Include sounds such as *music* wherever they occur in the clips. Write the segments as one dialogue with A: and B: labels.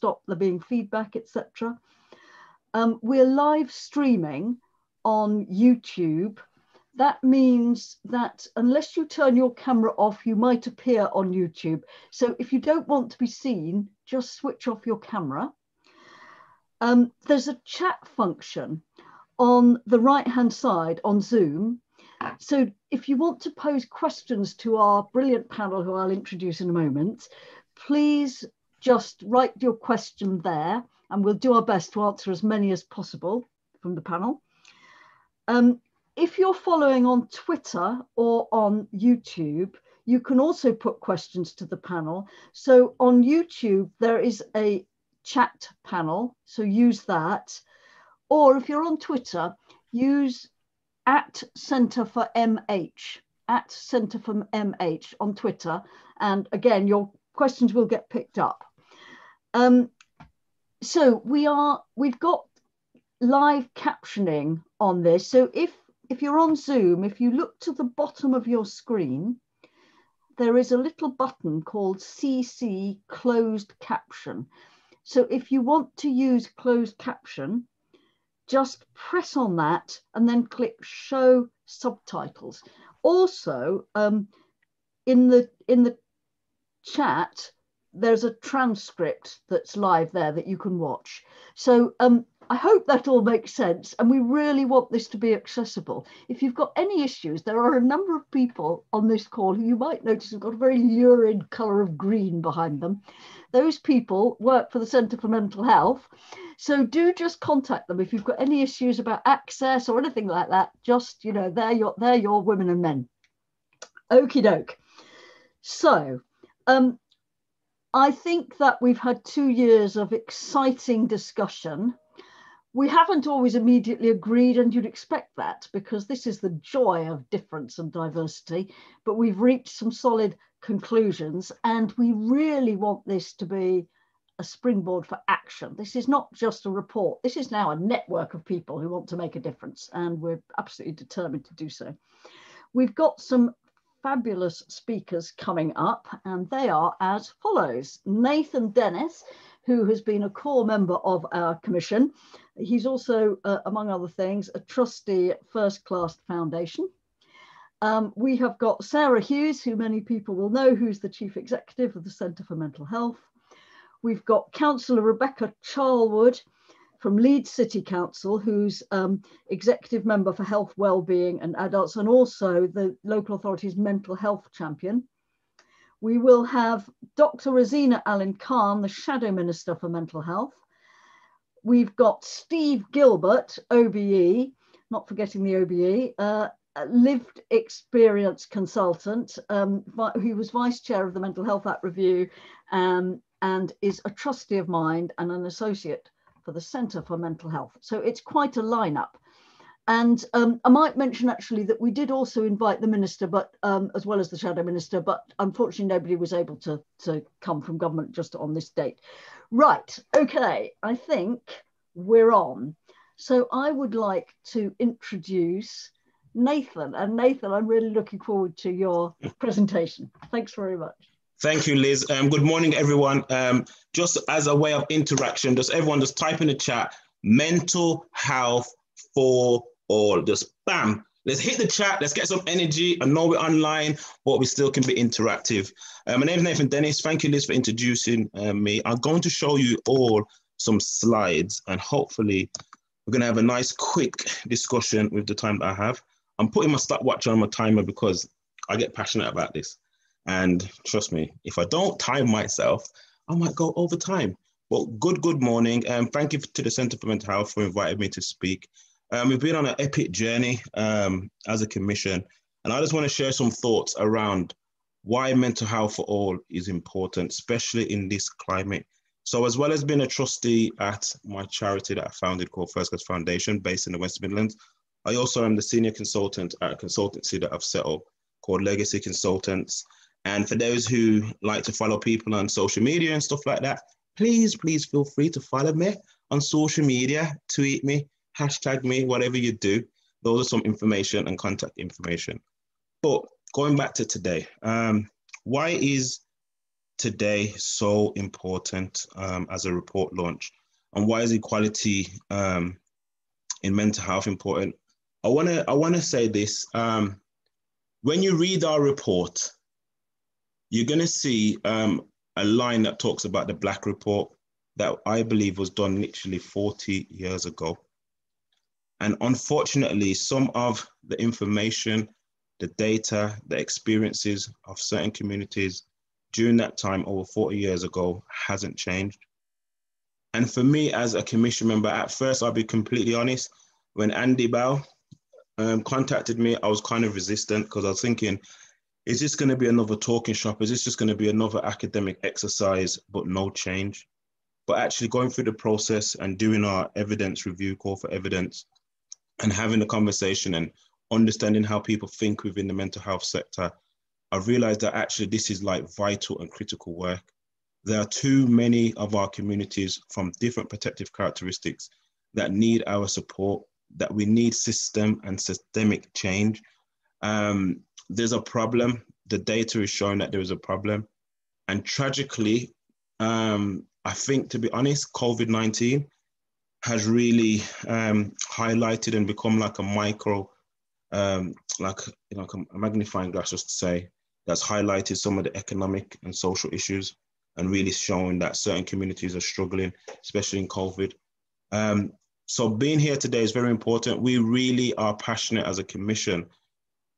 A: stop there being feedback, etc. Um, we're live streaming on YouTube. That means that unless you turn your camera off, you might appear on YouTube. So if you don't want to be seen, just switch off your camera. Um, there's a chat function on the right hand side on Zoom. So if you want to pose questions to our brilliant panel, who I'll introduce in a moment, please just write your question there and we'll do our best to answer as many as possible from the panel. Um, if you're following on Twitter or on YouTube, you can also put questions to the panel. So on YouTube, there is a chat panel, so use that. Or if you're on Twitter, use at Centre for MH, at Centre for MH on Twitter. And again, your questions will get picked up. Um, so we are, we've got live captioning on this. So if, if you're on Zoom, if you look to the bottom of your screen, there is a little button called CC closed caption. So if you want to use closed caption, just press on that and then click show subtitles. Also, um, in the in the chat, there's a transcript that's live there that you can watch. So um, I hope that all makes sense. And we really want this to be accessible. If you've got any issues, there are a number of people on this call who you might notice have got a very lurid colour of green behind them. Those people work for the Centre for Mental Health. So do just contact them if you've got any issues about access or anything like that. Just, you know, they're your, they're your women and men. Okie doke. So um, I think that we've had two years of exciting discussion. We haven't always immediately agreed, and you'd expect that because this is the joy of difference and diversity. But we've reached some solid conclusions, and we really want this to be a springboard for action. This is not just a report, this is now a network of people who want to make a difference, and we're absolutely determined to do so. We've got some fabulous speakers coming up, and they are as follows. Nathan Dennis, who has been a core member of our commission. He's also, uh, among other things, a trustee at First Class Foundation. Um, we have got Sarah Hughes, who many people will know, who's the Chief Executive of the Centre for Mental Health. We've got Councillor Rebecca Charlwood, from Leeds City Council, who's um, executive member for health, well-being and adults, and also the local authority's mental health champion. We will have Dr. Rosena Allin-Khan, the Shadow Minister for Mental Health. We've got Steve Gilbert, OBE, not forgetting the OBE, uh, lived experience consultant um, who was vice chair of the Mental Health Act Review um, and is a trustee of Mind and an associate for the Centre for Mental Health. So it's quite a lineup. And um, I might mention actually that we did also invite the minister, but um, as well as the shadow minister, but unfortunately nobody was able to, to come from government just on this date. Right, okay, I think we're on. So I would like to introduce Nathan. And Nathan, I'm really looking forward to your presentation. Thanks very much.
B: Thank you, Liz. Um, good morning, everyone. Um, just as a way of interaction, does everyone just type in the chat, mental health for all. Just bam. Let's hit the chat. Let's get some energy. I know we're online, but we still can be interactive. Uh, my name is Nathan Dennis. Thank you, Liz, for introducing uh, me. I'm going to show you all some slides, and hopefully, we're going to have a nice, quick discussion with the time that I have. I'm putting my stopwatch on my timer because I get passionate about this. And trust me, if I don't time myself, I might go over time. Well, good, good morning. And um, thank you to the Centre for Mental Health for inviting me to speak. Um, we've been on an epic journey um, as a commission. And I just want to share some thoughts around why mental health for all is important, especially in this climate. So, as well as being a trustee at my charity that I founded called First Class Foundation, based in the West Midlands, I also am the senior consultant at a consultancy that I've set up called Legacy Consultants. And for those who like to follow people on social media and stuff like that, please, please feel free to follow me on social media, tweet me, hashtag me, whatever you do. Those are some information and contact information. But going back to today, um, why is today so important um, as a report launch? And why is equality um, in mental health important? I want to I want to say this. Um, when you read our report, you're going to see um, a line that talks about the Black Report that I believe was done literally 40 years ago. And unfortunately, some of the information, the data, the experiences of certain communities during that time over 40 years ago hasn't changed. And for me as a commission member, at first, I'll be completely honest, when Andy Bell um, contacted me, I was kind of resistant because I was thinking, is this going to be another talking shop? Is this just going to be another academic exercise, but no change? But actually going through the process and doing our evidence review, call for evidence, and having a conversation and understanding how people think within the mental health sector, I've realized that actually this is like vital and critical work. There are too many of our communities from different protective characteristics that need our support, that we need system and systemic change. Um, there's a problem. The data is showing that there is a problem. And tragically, um, I think, to be honest, COVID 19 has really um, highlighted and become like a micro, um, like you know, a magnifying glass, just to say, that's highlighted some of the economic and social issues and really showing that certain communities are struggling, especially in COVID. Um, so being here today is very important. We really are passionate as a commission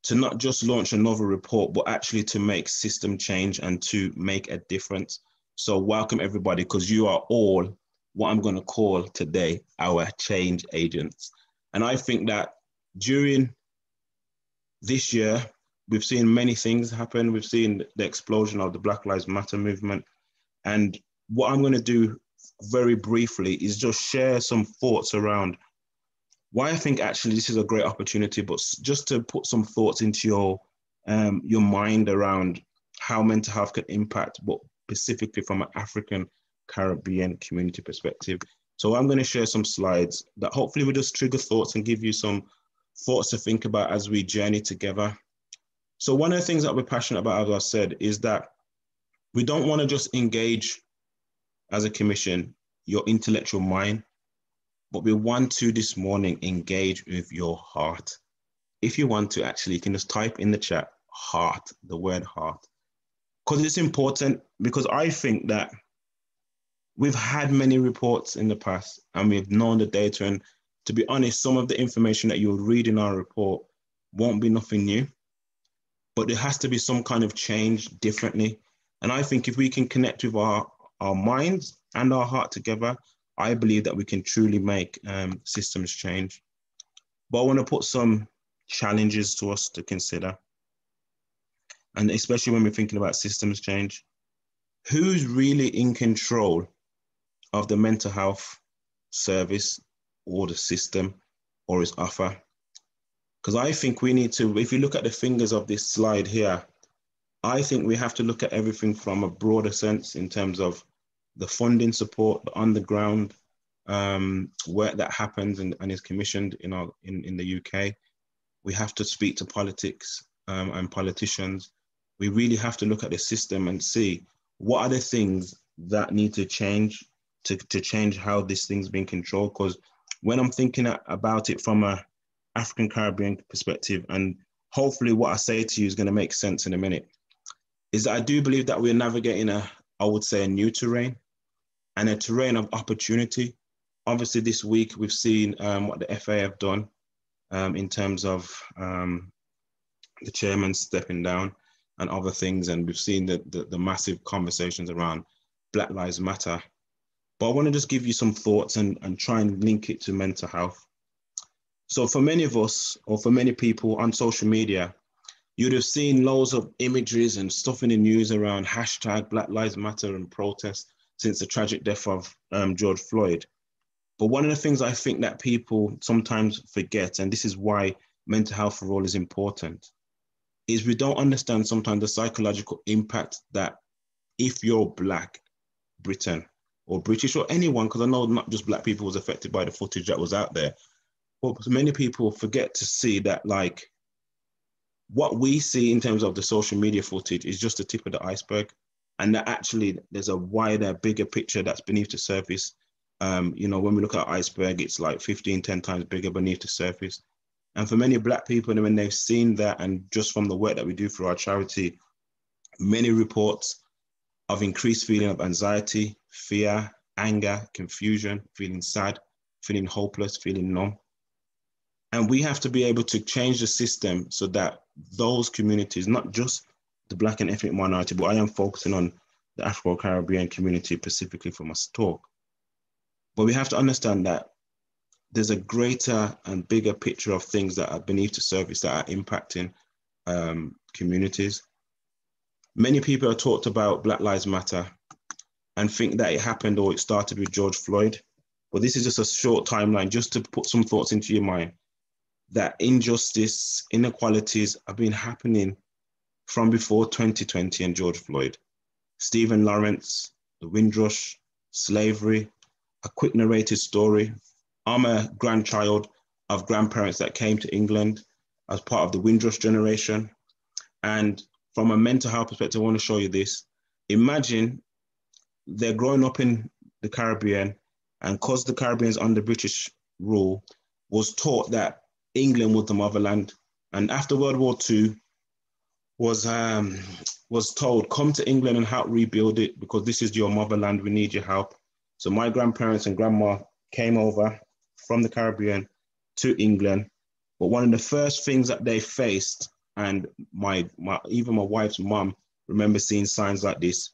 B: to not just launch another report, but actually to make system change and to make a difference. So welcome everybody, because you are all what I'm going to call today our change agents. And I think that during this year, we've seen many things happen. We've seen the explosion of the Black Lives Matter movement. And what I'm going to do very briefly is just share some thoughts around why I think actually this is a great opportunity, but just to put some thoughts into your um, your mind around how mental health can impact, but specifically from an African Caribbean community perspective. So I'm going to share some slides that hopefully will just trigger thoughts and give you some thoughts to think about as we journey together. So one of the things that we're passionate about, as I said, is that we don't want to just engage as a commission your intellectual mind, but we want to this morning engage with your heart. If you want to, actually, you can just type in the chat heart, the word heart, because it's important. Because I think that we've had many reports in the past and we've known the data. And to be honest, some of the information that you'll read in our report won't be nothing new, but there has to be some kind of change differently. And I think if we can connect with our, our minds and our heart together, I believe that we can truly make um, systems change. But I want to put some challenges to us to consider. And especially when we're thinking about systems change, who's really in control of the mental health service or the system or its offer? Because I think we need to, if you look at the fingers of this slide here, I think we have to look at everything from a broader sense in terms of the funding support, the underground um, work that happens and, and is commissioned in, our, in, in the UK. We have to speak to politics um, and politicians. We really have to look at the system and see what are the things that need to change to, to change how this thing's being controlled. Because when I'm thinking about it from a African Caribbean perspective, and hopefully what I say to you is going to make sense in a minute, is that I do believe that we're navigating a, I would say, a new terrain and a terrain of opportunity. Obviously, this week we've seen um, what the FA have done um, in terms of um, the chairman stepping down and other things, and we've seen the, the, the massive conversations around Black Lives Matter. But I want to just give you some thoughts and, and try and link it to mental health. So, for many of us, or for many people on social media, you'd have seen loads of images and stuff in the news around hashtag Black Lives Matter and protest since the tragic death of um, George Floyd. But one of the things I think that people sometimes forget, and this is why mental health for all is important, is we don't understand sometimes the psychological impact that if you're Black, Britain, or British, or anyone, because I know not just Black people was affected by the footage that was out there, but many people forget to see that, like, what we see in terms of the social media footage is just the tip of the iceberg. And that actually there's a wider, bigger picture that's beneath the surface. Um, you know, when we look at iceberg, it's like 15, 10 times bigger beneath the surface. And for many Black people, and when they've seen that, and just from the work that we do through our charity, many reports of increased feeling of anxiety, fear, anger, confusion, feeling sad, feeling hopeless, feeling numb. And we have to be able to change the system so that those communities, not just the Black and ethnic minority, but I am focusing on the Afro Caribbean community specifically for my talk. But we have to understand that there's a greater and bigger picture of things that are beneath the surface that are impacting um, communities. Many people have talked about Black Lives Matter and think that it happened or it started with George Floyd. But this is just a short timeline just to put some thoughts into your mind that injustice, inequalities have been happening from before 2020 and George Floyd. Stephen Lawrence, the Windrush, slavery, a quick narrated story. I'm a grandchild of grandparents that came to England as part of the Windrush generation. And from a mental health perspective, I want to show you this. Imagine they're growing up in the Caribbean, and because the Caribbean's under British rule, was taught that England was the motherland. And after World War II, was um, was told, come to England and help rebuild it because this is your motherland. We need your help. So my grandparents and grandma came over from the Caribbean to England. But one of the first things that they faced, and my, my even my wife's mom remember seeing signs like this,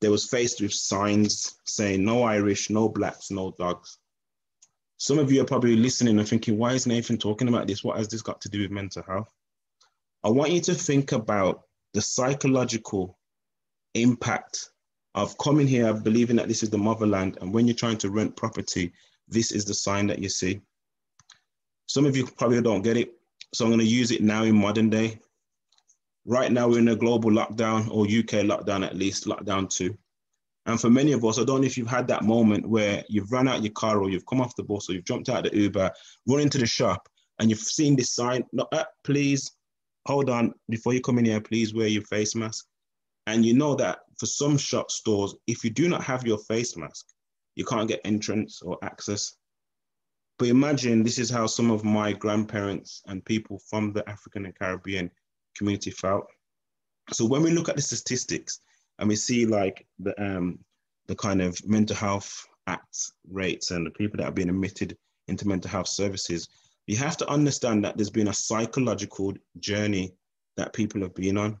B: they was faced with signs saying no Irish, no blacks, no dogs. Some of you are probably listening and thinking, why is Nathan talking about this? What has this got to do with mental health? I want you to think about the psychological impact of coming here believing that this is the motherland. And when you're trying to rent property, this is the sign that you see. Some of you probably don't get it. So I'm going to use it now in modern day. Right now, we're in a global lockdown or UK lockdown, at least, lockdown two. And for many of us, I don't know if you've had that moment where you've run out your car or you've come off the bus or you've jumped out of the Uber, run into the shop, and you've seen this sign, no, uh, please hold on, before you come in here, please wear your face mask. And you know that for some shop stores, if you do not have your face mask, you can't get entrance or access. But imagine this is how some of my grandparents and people from the African and Caribbean community felt. So when we look at the statistics and we see like the um, the kind of mental health acts rates and the people that are being admitted into mental health services, you have to understand that there's been a psychological journey that people have been on.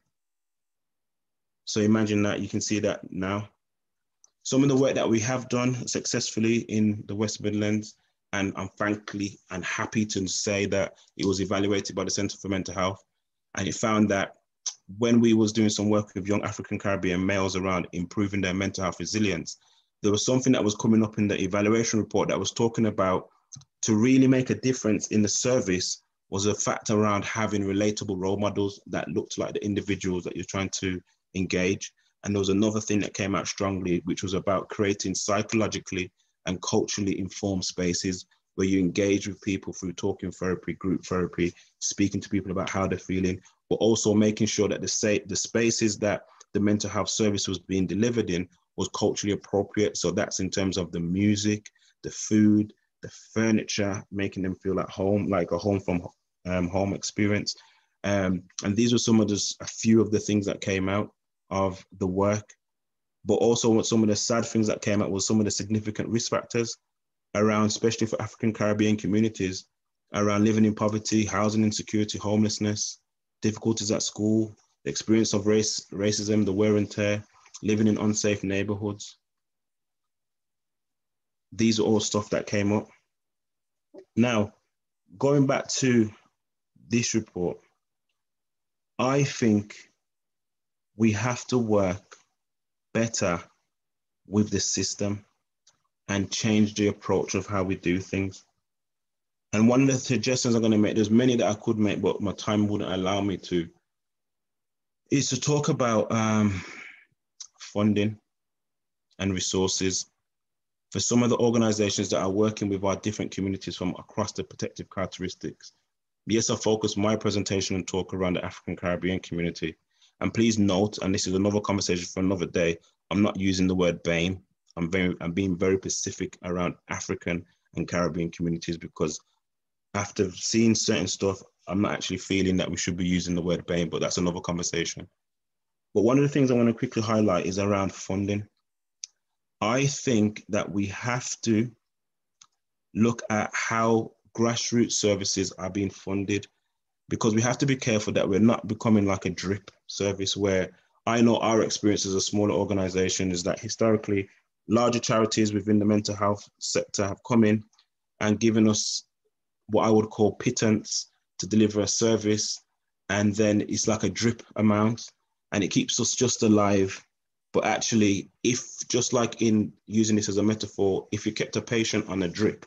B: So imagine that you can see that now. Some of the work that we have done successfully in the West Midlands, and I'm frankly and happy to say that it was evaluated by the Centre for Mental Health, and it found that when we was doing some work with young African Caribbean males around improving their mental health resilience, there was something that was coming up in the evaluation report that was talking about to really make a difference in the service was a fact around having relatable role models that looked like the individuals that you're trying to engage. And there was another thing that came out strongly, which was about creating psychologically and culturally informed spaces where you engage with people through talking therapy, group therapy, speaking to people about how they're feeling, but also making sure that the, say, the spaces that the mental health service was being delivered in was culturally appropriate. So that's in terms of the music, the food, the furniture, making them feel at home, like a home from um, home experience. Um, and these were some of the, a few of the things that came out of the work. But also some of the sad things that came out was some of the significant risk factors around, especially for African Caribbean communities, around living in poverty, housing insecurity, homelessness, difficulties at school, the experience of race, racism, the wear and tear, living in unsafe neighborhoods, these are all stuff that came up. Now, going back to this report, I think we have to work better with the system and change the approach of how we do things. And one of the suggestions I'm going to make, there's many that I could make, but my time wouldn't allow me to, is to talk about um, funding and resources for some of the organizations that are working with our different communities from across the protective characteristics. Yes, I focus my presentation and talk around the African Caribbean community. And please note, and this is another conversation for another day, I'm not using the word BAME. I'm very, I'm being very specific around African and Caribbean communities because after seeing certain stuff, I'm not actually feeling that we should be using the word BAME, but that's another conversation. But one of the things I want to quickly highlight is around funding. I think that we have to look at how grassroots services are being funded because we have to be careful that we're not becoming like a drip service where I know our experience as a smaller organization is that historically larger charities within the mental health sector have come in and given us what I would call pittance to deliver a service. And then it's like a drip amount and it keeps us just alive. But actually, if just like in using this as a metaphor, if you kept a patient on a drip,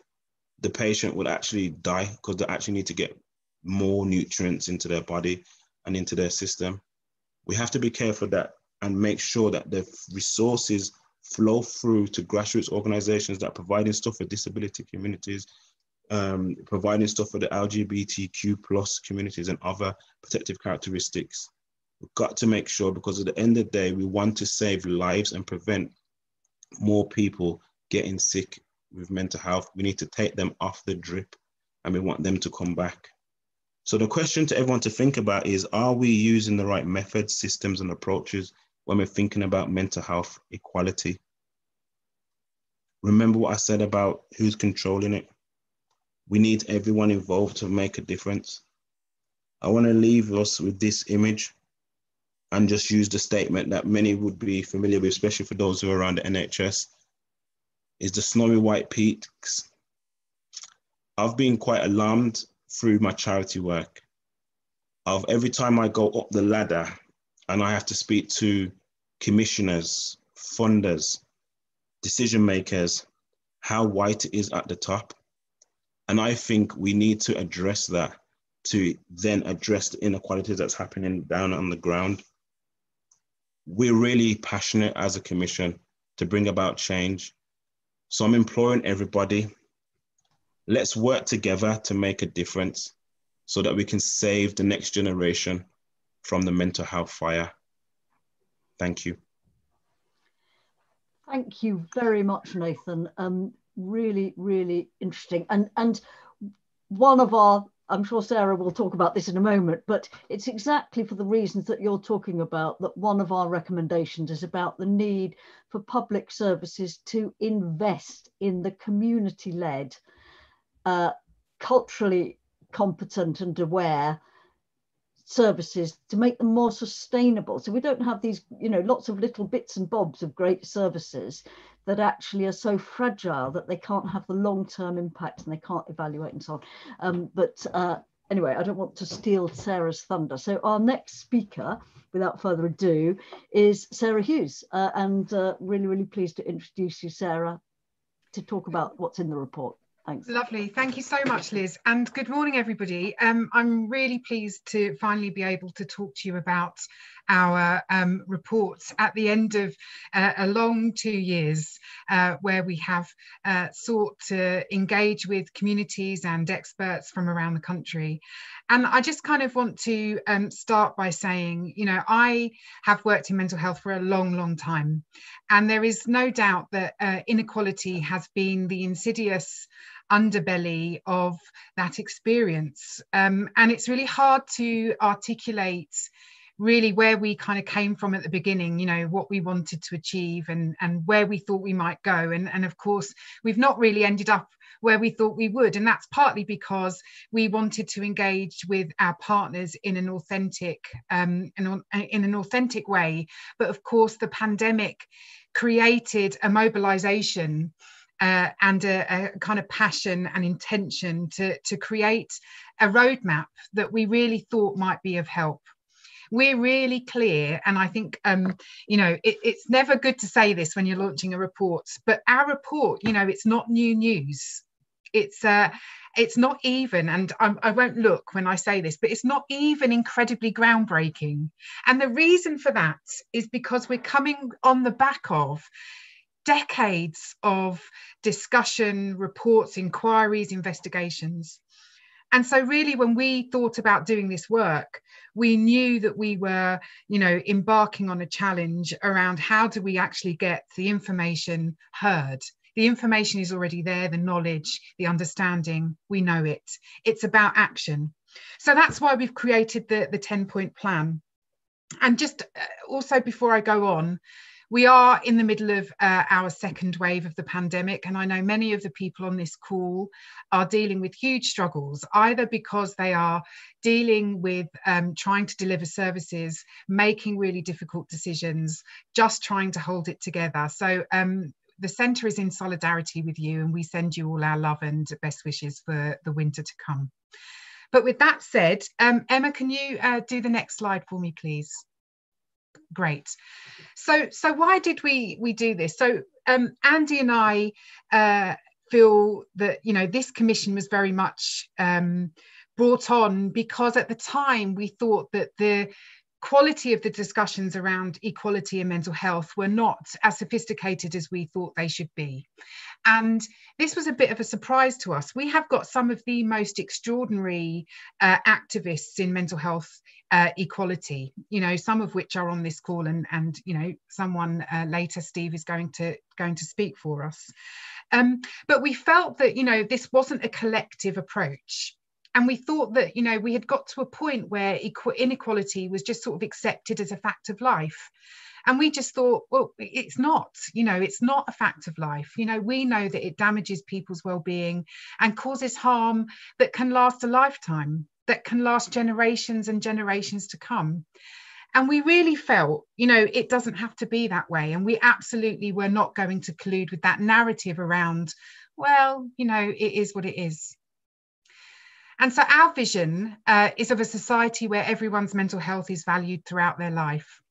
B: the patient would actually die because they actually need to get more nutrients into their body and into their system. We have to be careful that and make sure that the resources flow through to grassroots organizations that are providing stuff for disability communities, um, providing stuff for the LGBTQ plus communities and other protective characteristics. We've got to make sure because at the end of the day, we want to save lives and prevent more people getting sick with mental health. We need to take them off the drip and we want them to come back. So the question to everyone to think about is, are we using the right methods, systems and approaches when we're thinking about mental health equality? Remember what I said about who's controlling it? We need everyone involved to make a difference. I want to leave us with this image and just use the statement that many would be familiar with, especially for those who are around the NHS, is the snowy white peaks. I've been quite alarmed through my charity work of every time I go up the ladder and I have to speak to commissioners, funders, decision makers, how white it is at the top. And I think we need to address that to then address the inequalities that's happening down on the ground. We're really passionate as a commission to bring about change. So I'm imploring everybody, let's work together to make a difference so that we can save the next generation from the mental health fire. Thank you.
A: Thank you very much, Nathan. Um, really, really interesting. And and one of our, I'm sure Sarah will talk about this in a moment, but it's exactly for the reasons that you're talking about that one of our recommendations is about the need for public services to invest in the community-led, uh, culturally competent and aware services to make them more sustainable. So we don't have these, you know, lots of little bits and bobs of great services that actually are so fragile that they can't have the long-term impact and they can't evaluate and so on. Um, but uh, anyway, I don't want to steal Sarah's thunder. So our next speaker, without further ado, is Sarah Hughes. Uh, and uh, really, really pleased to introduce you, Sarah, to talk about what's in the report. Thanks.
C: Lovely. Thank you so much, Liz. And good morning, everybody. Um, I'm really pleased to finally be able to talk to you about our um, reports at the end of uh, a long two years uh, where we have uh, sought to engage with communities and experts from around the country. And I just kind of want to um, start by saying, you know, I have worked in mental health for a long, long time. And there is no doubt that uh, inequality has been the insidious underbelly of that experience. Um, and it's really hard to articulate really where we kind of came from at the beginning you know what we wanted to achieve and and where we thought we might go. And and of course we've not really ended up where we thought we would. And that's partly because we wanted to engage with our partners in an authentic um in, in an authentic way. But of course the pandemic created a mobilization uh, and a, a, kind of passion and intention to, to create a roadmap that we really thought might be of help. We're really clear, and I think um, you know it, it's never good to say this when you're launching a report, but our report, you know, it's not new news. It's uh, it's not even, and I, I won't look when I say this, but it's not even incredibly groundbreaking. And the reason for that is because we're coming on the back of decades of discussion, reports, inquiries, investigations. And so, really, when we thought about doing this work, we knew that we were, you know, embarking on a challenge around how do we actually get the information heard. The information is already there, the knowledge, the understanding, we know it. It's about action. So that's why we've created the, the 10 point plan. And just uh, also before I go on, we are in the middle of uh, our second wave of the pandemic, and I know many of the people on this call are dealing with huge struggles, either because they are dealing with um, trying to deliver services, making really difficult decisions, just trying to hold it together. So, um, the centre is in solidarity with you, and we send you all our love and best wishes for the winter to come. But with that said, um, Emma, can you uh, do the next slide for me, please? Great. So so why did we we do this? So um andy and i uh feel that you know this commission was very much um brought on because at the time we thought that the quality of the discussions around equality and mental health were not as sophisticated as we thought they should be. And this was a bit of a surprise to us. We have got some of the most extraordinary uh, activists in mental health uh, equality, you know, some of which are on this call and, and you know, someone uh, later, Steve, is going to, going to speak for us. Um, but we felt that, you know, this wasn't a collective approach and we thought that you know we had got to a point where inequality was just sort of accepted as a fact of life. And we just thought well it's not you know it's not a fact of life. You know we know that it damages people's well-being and causes harm that can last a lifetime that can last generations and generations to come. And we really felt you know it doesn't have to be that way. And we absolutely were not going to collude with that narrative around well you know it is what it is and so our vision uh, is of a society where everyone's mental health is valued throughout their life.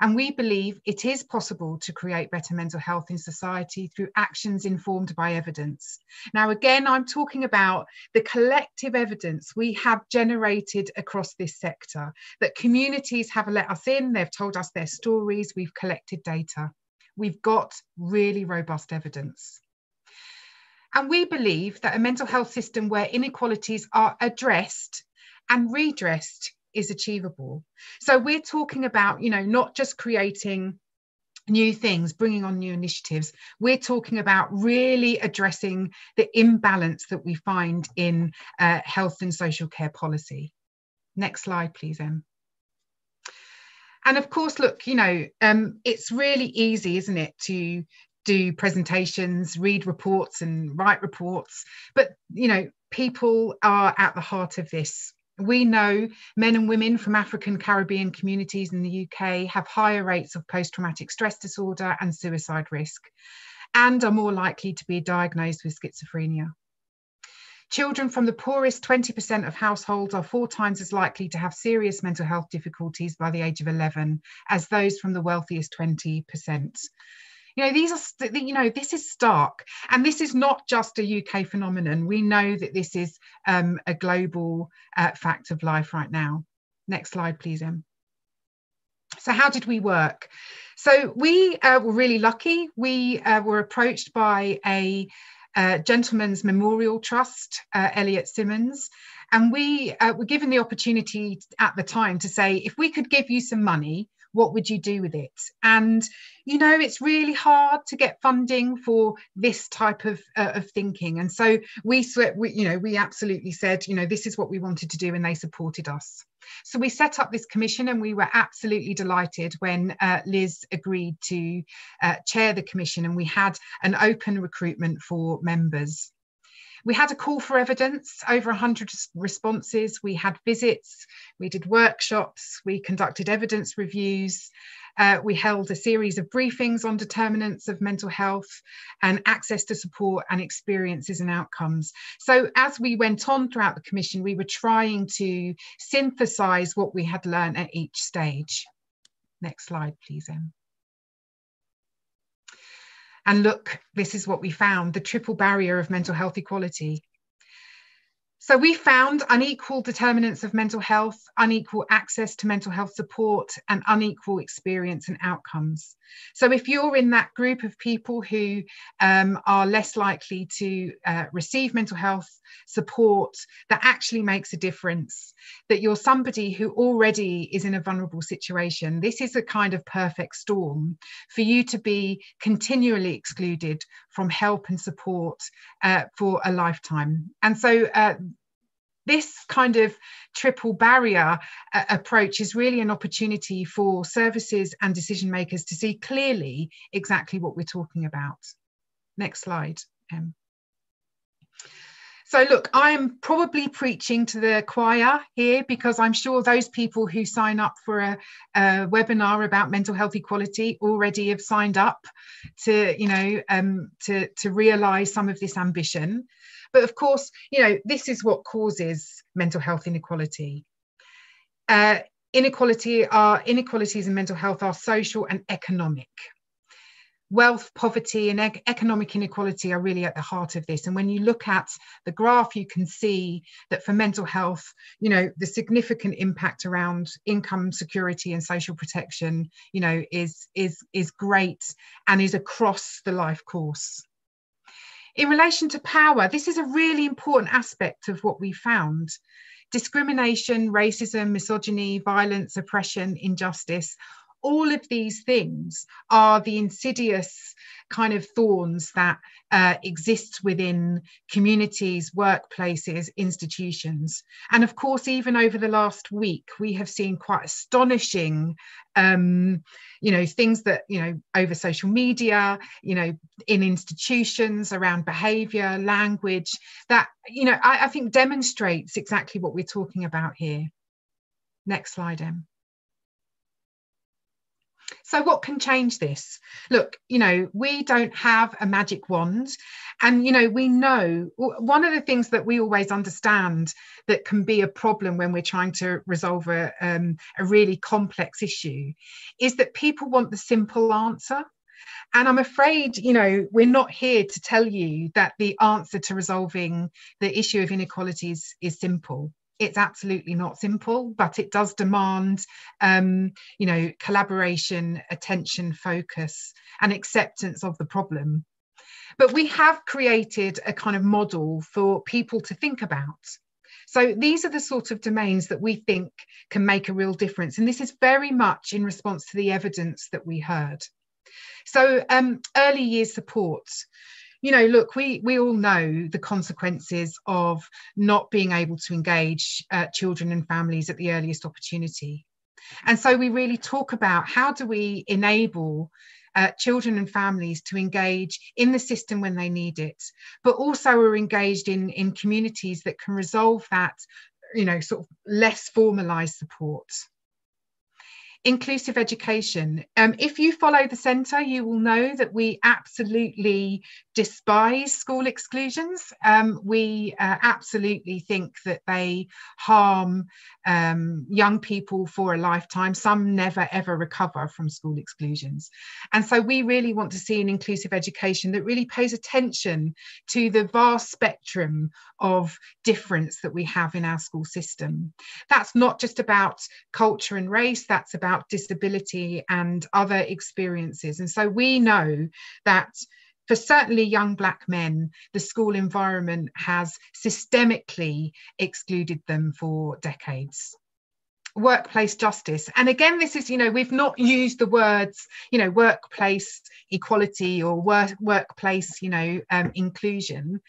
C: And we believe it is possible to create better mental health in society through actions informed by evidence. Now, again, I'm talking about the collective evidence we have generated across this sector, that communities have let us in, they've told us their stories, we've collected data. We've got really robust evidence. And we believe that a mental health system where inequalities are addressed and redressed is achievable. So we're talking about, you know, not just creating new things, bringing on new initiatives. We're talking about really addressing the imbalance that we find in uh, health and social care policy. Next slide, please, Em. And of course, look, you know, um, it's really easy, isn't it, to do presentations, read reports, and write reports. But, you know, people are at the heart of this. We know men and women from African Caribbean communities in the UK have higher rates of post traumatic stress disorder and suicide risk, and are more likely to be diagnosed with schizophrenia. Children from the poorest 20% of households are four times as likely to have serious mental health difficulties by the age of 11 as those from the wealthiest 20% you know these are you know this is stark. And this is not just a uk phenomenon. We know that this is um, a global uh, fact of life right now. Next slide please em. So how did we work? So we uh, were really lucky. We uh, were approached by a uh, Memorial Trust, uh, Elliot Simmons. And we uh, were given the opportunity at the time to say, if we could give you some money, what would you do with it? And you know it's really hard to get funding for this type of, uh, of thinking. And so we, we you know we absolutely said you know this is what we wanted to do and they supported us. So we set up this commission and we were absolutely delighted when uh, Liz agreed to uh, chair the commission and we had an open recruitment for members. We had a call for evidence, over 100 responses. We had visits, we did workshops, we conducted evidence reviews. Uh, we held a series of briefings on determinants of mental health and access to support and experiences and outcomes. So, as we went on throughout the Commission, we were trying to synthesize what we had learned at each stage. Next slide, please, Em. And look, this is what we found the triple barrier of mental health equality. So we found unequal determinants of mental health, unequal access to mental health support, and unequal experience and outcomes. So if you're in that group of people who um, are less likely to uh, receive mental health support, that actually makes a difference, that you're somebody who already is in a vulnerable situation, this is a kind of perfect storm for you to be continually excluded from help and support uh, for a lifetime. And so uh, this kind of triple barrier uh, approach is really an opportunity for services and decision makers to see clearly exactly what we're talking about. Next slide. Um, so look, I'm probably preaching to the choir here because I'm sure those people who sign up for a, a webinar about mental health equality already have signed up to, you know, um, to, to realise some of this ambition. But of course, you know, this is what causes mental health inequality. Uh, inequality are inequalities in mental health are social and economic. Wealth, poverty, and ec economic inequality are really at the heart of this. And when you look at the graph, you can see that for mental health, you know, the significant impact around income security and social protection, you know, is is is great and is across the life course. In relation to power, this is a really important aspect of what we found. Discrimination, racism, misogyny, violence, oppression, injustice, all of these things are the insidious kind of thorns that uh, exist within communities, workplaces, institutions. And of course, even over the last week, we have seen quite astonishing, um, you know, things that, you know, over social media, you know, in institutions around behavior, language, that, you know, I, I think demonstrates exactly what we're talking about here. Next slide, Em. So, what can change this? Look, you know, we don't have a magic wand. And, you know, we know one of the things that we always understand that can be a problem when we're trying to resolve a, um, a really complex issue is that people want the simple answer. And I'm afraid, you know, we're not here to tell you that the answer to resolving the issue of inequalities is simple it's absolutely not simple, but it does demand, um, you know, collaboration, attention, focus, and acceptance of the problem. But we have created a kind of model for people to think about. So these are the sort of domains that we think can make a real difference. And this is very much in response to the evidence that we heard. So um, early years support you know look we we all know the consequences of not being able to engage uh, children and families at the earliest opportunity. And so we really talk about how do we enable uh, children and families to engage in the system when they need it but also are engaged in in communities that can resolve that you know sort of less formalized support inclusive education. Um, if you follow the centre, you will know that we absolutely despise school exclusions. Um, we uh, absolutely think that they harm um, young people for a lifetime. Some never ever recover from school exclusions. And so we really want to see an inclusive education that really pays attention to the vast spectrum of difference that we have in our school system. That's not just about culture and race, that's about disability and other experiences. And so we know that for certainly young black men, the school environment has systemically excluded them for decades. Workplace justice. And again this is you know we've not used the words you know workplace equality or work, workplace you know um, inclusion.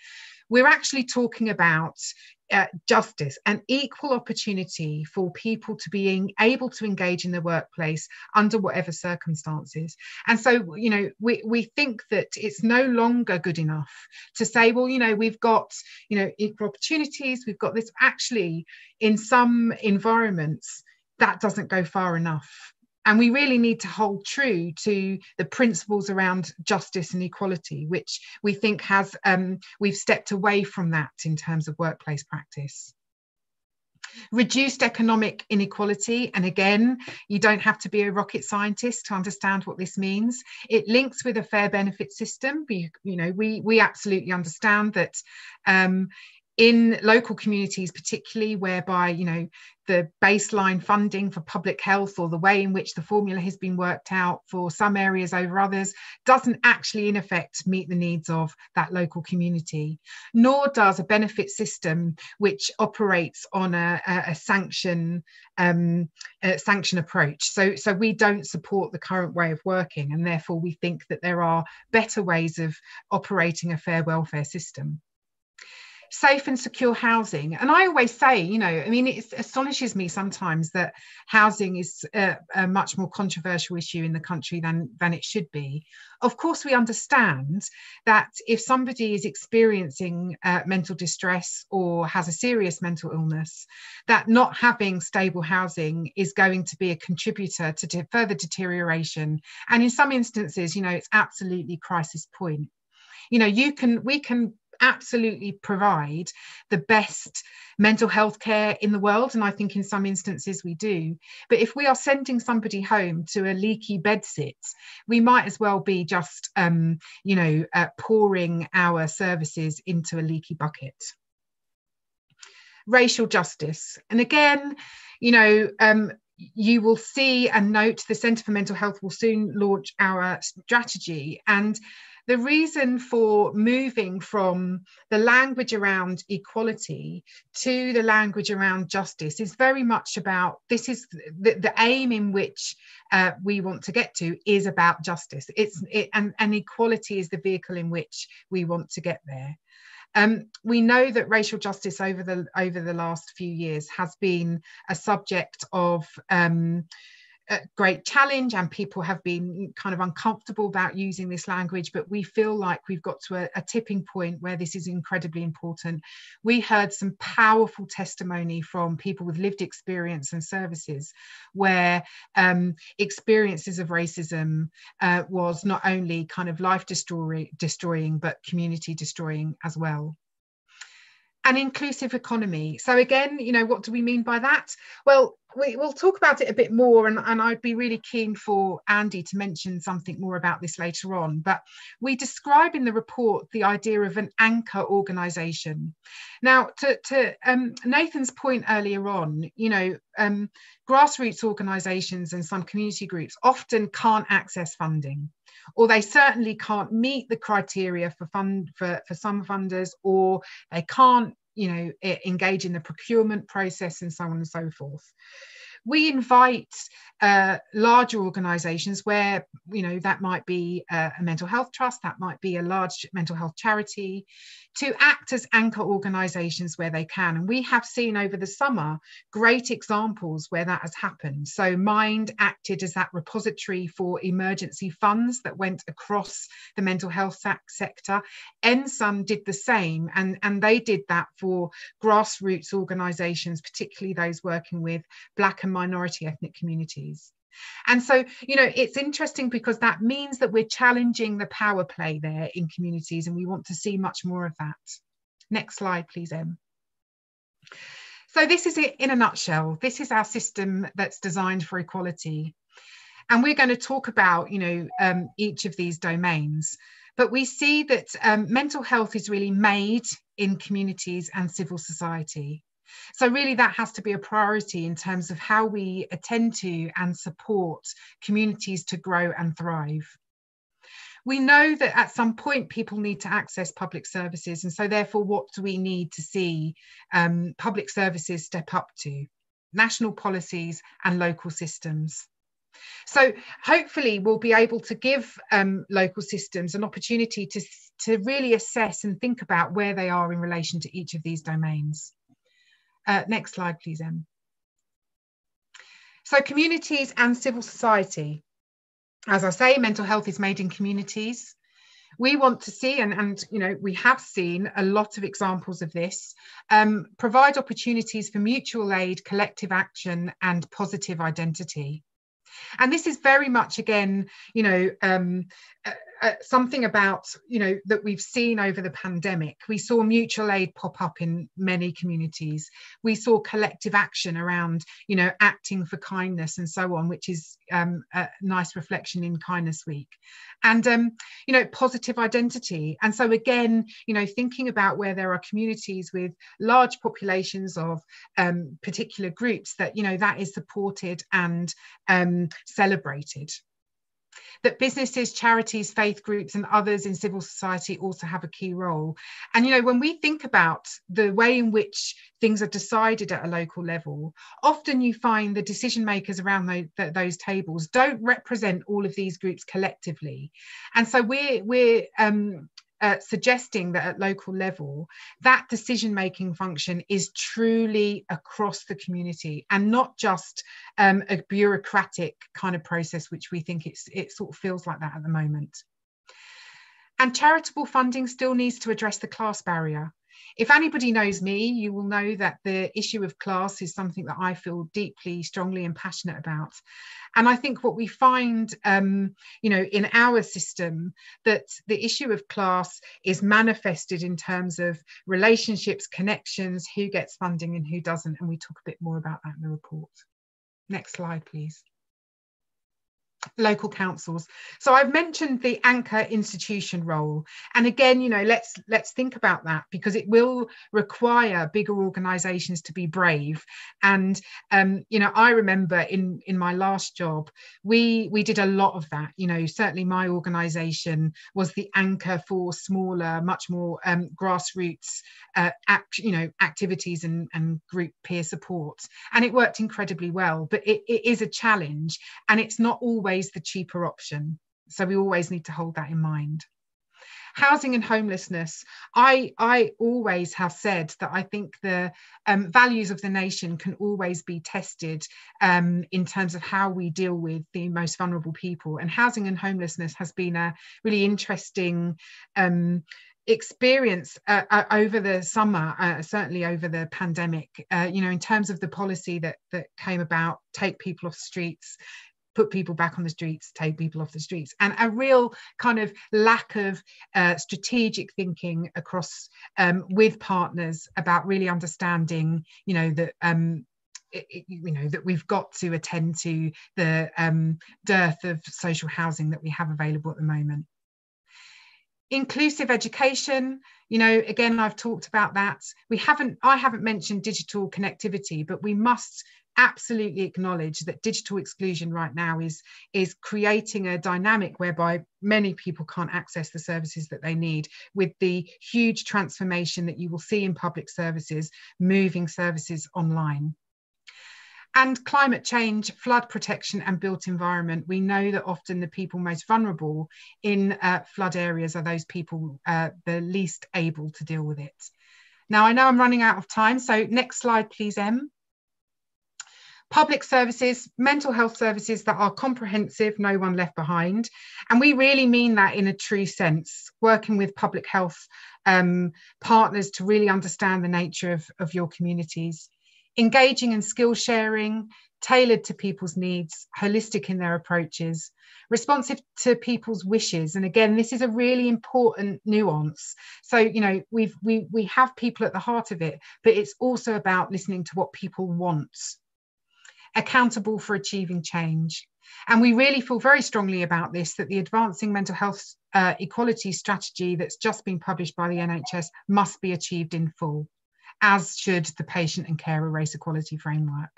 C: We're actually talking about uh, justice and equal opportunity for people to being able to engage in the workplace under whatever circumstances. And so, you know, we, we think that it's no longer good enough to say, well, you know, we've got, you know, equal opportunities, we've got this. Actually, in some environments, that doesn't go far enough and we really need to hold true to the principles around justice and equality which we think has um, we've stepped away from that in terms of workplace practice. Reduced economic inequality and again you don't have to be a rocket scientist to understand what this means. It links with a fair benefit system. You know we we absolutely understand that um, in local communities, particularly whereby, you know, the baseline funding for public health or the way in which the formula has been worked out for some areas over others doesn't actually in effect meet the needs of that local community nor does a benefit system which operates on a, a, sanction um, a sanction approach. So so we don't support the current way of working and therefore we think that there are better ways of operating a fair welfare system safe and secure housing. And I always say, you know, I mean, it astonishes me sometimes that housing is a, a, much more controversial issue in the country than, than it should be. Of course, we understand that if somebody is experiencing uh, mental distress or has a serious mental illness, that not having stable housing is going to be a contributor to de- further deterioration. And in some instances, you know, it's absolutely crisis point you know you can we can absolutely provide the best mental health care in the world. And I think in some instances we do. But if we are sending somebody home to a leaky bedsit, we might as well be just, um, you know, uh, pouring our services into a leaky bucket racial justice. And again, you know, um, you will see and note the Centre for Mental Health will soon launch our strategy. And the reason for moving from the language around equality to the language around justice is very much about this is the, the aim in which uh, we want to get to is about justice. It's it, and, and equality is the vehicle in which we want to get there. Um, we know that racial justice over the over the last few years has been a subject of um, a great challenge and people have been kind of uncomfortable about using this language but we feel like we've got to a, a, tipping point where this is incredibly important. We heard some powerful testimony from people with lived experience and services where um, experiences of racism uh, was not only kind of life destroy, destroying but community destroying as well an inclusive economy. So again, you know, what do we mean by that? Well, we, will talk about it a bit more and, and I'd be really keen for Andy to mention something more about this later on. But we describe in the report the idea of an anchor organisation. Now, to, to um, Nathan's point earlier on, you know, um, grassroots organisations and some community groups often can't access funding or they certainly can't meet the criteria for fund for, for some funders or they can't you know engage in the procurement process and so on and so forth we invite uh, larger organizations where you know that might be a, a, mental health trust that might be a large mental health charity to act as anchor organizations where they can. And we have seen over the summer great examples where that has happened. So mind acted as that repository for emergency funds that went across the mental health sector. Ensum did the same and and they did that for grassroots organizations particularly those working with black and minority ethnic communities and so, you know, it's interesting because that means that we're challenging the power play there in communities, and we want to see much more of that. Next slide, please, Em. So this is it in a nutshell. This is our system that's designed for equality. And we're going to talk about, you know, um, each of these domains. But we see that um, mental health is really made in communities and civil society. So, really, that has to be a priority in terms of how we attend to and support communities to grow and thrive. We know that at some point people need to access public services, and so therefore, what do we need to see um, public services step up to? National policies and local systems. So hopefully we'll be able to give um, local systems an opportunity to, to really assess and think about where they are in relation to each of these domains. Uh, next slide, please, Em. So communities and civil society. As I say, mental health is made in communities. We want to see, and, and you know, we have seen a lot of examples of this, um, provide opportunities for mutual aid, collective action, and positive identity. And this is very much, again, you know, um, uh, something about you know that we've seen over the pandemic. We saw mutual aid pop up in many communities. We saw collective action around you know acting for kindness and so on which is um, a nice reflection in kindness week. And um, you know positive identity. And so again you know thinking about where there are communities with large populations of um, particular groups that you know that is supported and um, celebrated that businesses, charities, faith groups, and others in civil society also have a key role. And, you know, when we think about the way in which things are decided at a local level, often you find the decision makers around those, those tables don't represent all of these groups collectively. And so we're, we're um, uh, suggesting that at local level, that decision making function is truly across the community and not just um, a bureaucratic kind of process, which we think it's, it sort of feels like that at the moment. And charitable funding still needs to address the class barrier. If anybody knows me, you will know that the issue of class is something that I feel deeply, strongly, and passionate about. And I think what we find, um, you know, in our system, that the issue of class is manifested in terms of relationships, connections, who gets funding and who doesn't. And we talk a bit more about that in the report. Next slide, please local councils. So i've mentioned the anchor institution role. And again you know let's let's think about that because it will require bigger organizations to be brave. And um, you know i remember in in my last job we we did a lot of that. You know certainly my organization was the anchor for smaller much more um, grassroots uh, act, you know activities and and group peer support. And it worked incredibly well but it, it is a challenge and it's not always always the cheaper option. So we always need to hold that in mind. Housing and homelessness. I, I always have said that I think the um, values of the nation can always be tested um, in terms of how we deal with the most vulnerable people. And housing and homelessness has been a really interesting um, experience uh, uh, over the summer, uh, certainly over the pandemic, uh, you know, in terms of the policy that that came about, take people off streets, put people back on the streets, take people off the streets, and a real kind of lack of uh, strategic thinking across um, with partners about really understanding, you know, that. Um, it, you know that we've got to attend to the um, dearth of social housing that we have available at the moment inclusive education you know again i've talked about that we haven't i haven't mentioned digital connectivity but we must absolutely acknowledge that digital exclusion right now is is creating a dynamic whereby many people can't access the services that they need with the huge transformation that you will see in public services moving services online and climate change, flood protection, and built environment. We know that often the people most vulnerable in uh, flood areas are those people uh, the least able to deal with it. Now, I know I'm running out of time, so next slide, please, Em public services, mental health services that are comprehensive, no one left behind. And we really mean that in a true sense, working with public health um, partners to really understand the nature of, of your communities. Engaging in skill sharing, tailored to people's needs, holistic in their approaches, responsive to people's wishes. And again, this is a really important nuance. So, you know, we've we we have people at the heart of it, but it's also about listening to what people want accountable for achieving change. And we really feel very strongly about this that the Advancing Mental Health uh, Equality Strategy that's just been published by the NHS must be achieved in full, as should the Patient and Carer Race Equality Framework.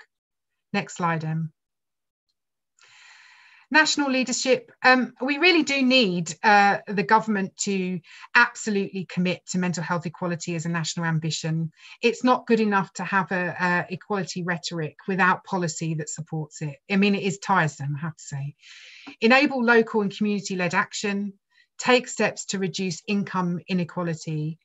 C: Next slide, Em national leadership, um, we really do need uh, the government to absolutely commit to mental health equality as a national ambition. It's not good enough to have a, a equality rhetoric without policy that supports it. I mean, it is tiresome, I have to say. Enable local and community-led action, take steps to reduce income inequality,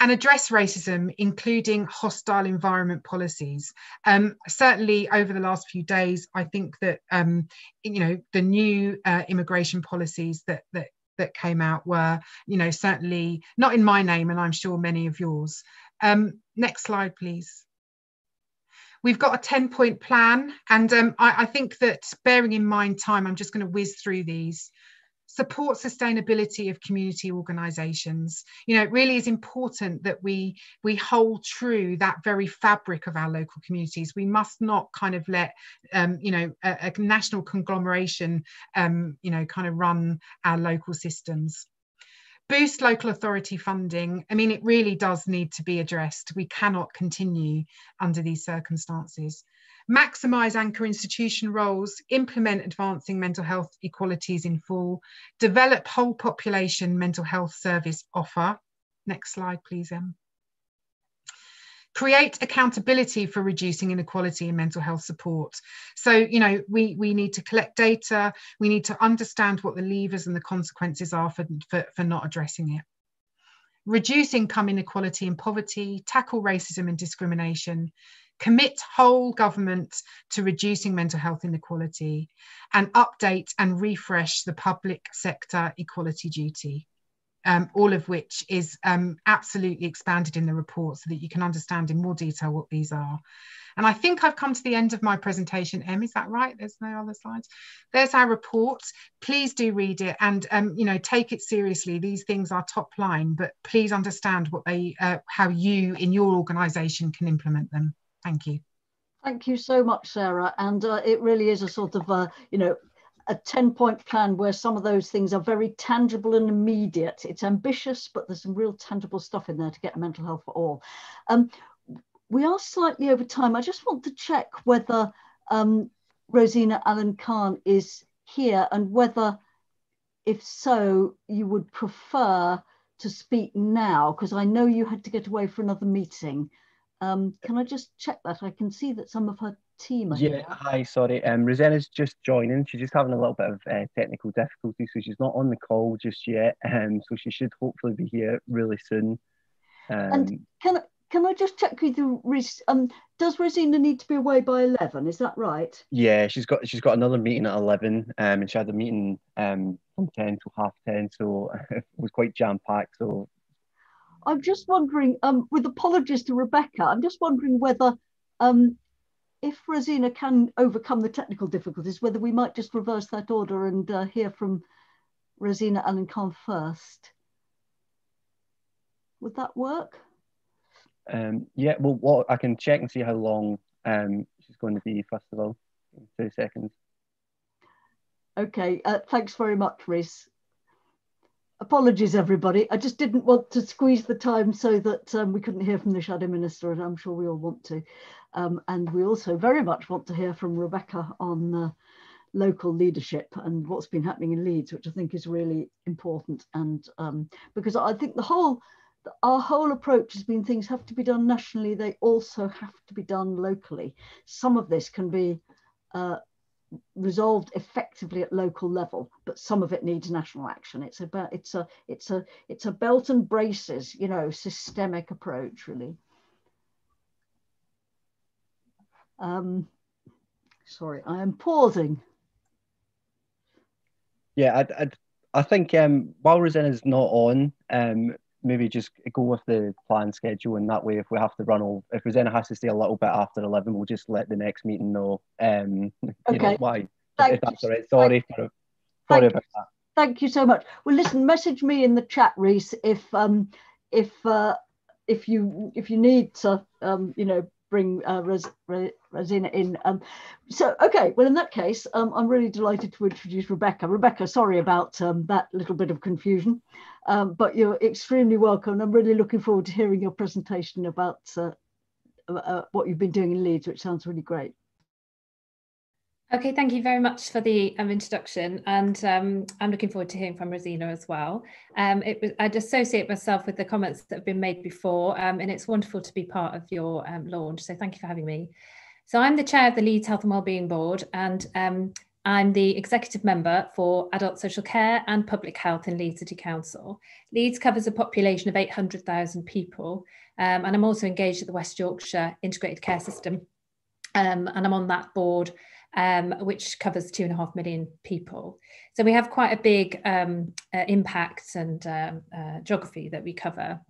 C: and address racism, including hostile environment policies. Um, certainly, over the last few days, I think that um, you know the new uh, immigration policies that that that came out were, you know, certainly not in my name, and I'm sure many of yours. Um, next slide, please. We've got a 10 point plan, and um, I, I think that bearing in mind time, I'm just going to whiz through these. Support sustainability of community organizations. You know it really is important that we we hold true that very fabric of our local communities. We must not kind of let um, you know a, a national conglomeration um, you know kind of run our local systems. Boost local authority funding. I mean it really does need to be addressed. We cannot continue under these circumstances maximise anchor institution roles, implement advancing mental health equalities in full, develop whole population mental health service offer. Next slide, please, Em. Create accountability for reducing inequality in mental health support. So, you know, we, we need to collect data, we need to understand what the levers and the consequences are for, for, for not addressing it reduce income inequality and poverty, tackle racism and discrimination, commit whole government to reducing mental health inequality, and update and refresh the public sector equality duty. Um, all of which is um, absolutely expanded in the report so that you can understand in more detail what these are. And I think I've come to the end of my presentation. Em, is that right? There's no other slides. There's our report. Please do read it and um, you know take it seriously. These things are top line, but please understand what they, uh, how you in your organisation can implement them. Thank you.
A: Thank you so much, Sarah. And uh, it really is a sort of, uh, you know, a 10 point plan where some of those things are very tangible and immediate. It's ambitious, but there's some real tangible stuff in there to get mental health for all. Um, we are slightly over time. I just want to check whether um, Rosena Allin-Khan is here and whether, if so, you would prefer to speak now, because I know you had to get away for another meeting. Um, can I just check that? I can see that some of her team are
D: yeah,
A: here.
D: hi, sorry. Um, Rosena's just joining. She's just having a little bit of uh, technical difficulty, so she's not on the call just yet. Um, so she should hopefully be here really soon. Um,
A: and can I, can I just check with you? Um, does Rosena need to be away by eleven? Is that right?
D: Yeah, she's got she's got another meeting at eleven, um, and she had a meeting um from ten to half ten, so *laughs* it was quite jam packed. So
A: I'm just wondering, um, with apologies to Rebecca, I'm just wondering whether, um, if Rosena can overcome the technical difficulties, whether we might just reverse that order and uh, hear from Rosena Allin-Khan first. Would that work?
D: Um, yeah, well, what I can check and see how long um, she's going to be, first of all, in two seconds.
A: Okay, uh, thanks very much, Reese apologies everybody. I just didn't want to squeeze the time so that um, we couldn't hear from the shadow minister and i'm sure we all want to. Um, and we also very much want to hear from rebecca on uh, local leadership and what's been happening in leeds which i think is really important. And um, because i think the whole our whole approach has been things have to be done nationally. They also have to be done locally. Some of this can be uh, resolved effectively at local level but some of it needs national action. It's about it's a it's a it's a belt and braces you know systemic approach really. Um sorry i am pausing.
D: Yeah i i, I think um while is not on um maybe just go with the plan schedule, and that way, if we have to run, all, if Rosena has to stay a little bit after eleven, we'll just let the next meeting know. Um, okay. Know, why? Thank if that's all right. Sorry for sorry about that.
A: Thank you so much. Well, listen, message me in the chat, Reese, if um, if uh, if you if you need to, um, you know, bring uh, Ros- Rosena in. Um, so, okay, well, in that case, um, I'm really delighted to introduce Rebecca. Rebecca, sorry about um, that little bit of confusion, um, but you're extremely welcome. I'm really looking forward to hearing your presentation about uh, uh, what you've been doing in Leeds, which sounds really great.
E: Okay, thank you very much for the um, introduction, and um, I'm looking forward to hearing from Rosena as well. Um, it was, I'd associate myself with the comments that have been made before, um, and it's wonderful to be part of your um, launch. So thank you for having me. So I'm the chair of the Leeds Health and Wellbeing Board, and um, I'm the executive member for adult social care and public health in Leeds City Council. Leeds covers a population of 800,000 people, and I'm also engaged at the West Yorkshire Integrated Care System, and I'm on that board um, which covers two and a half million people. So we have quite a big um, uh, impact and um, uh, geography that we cover.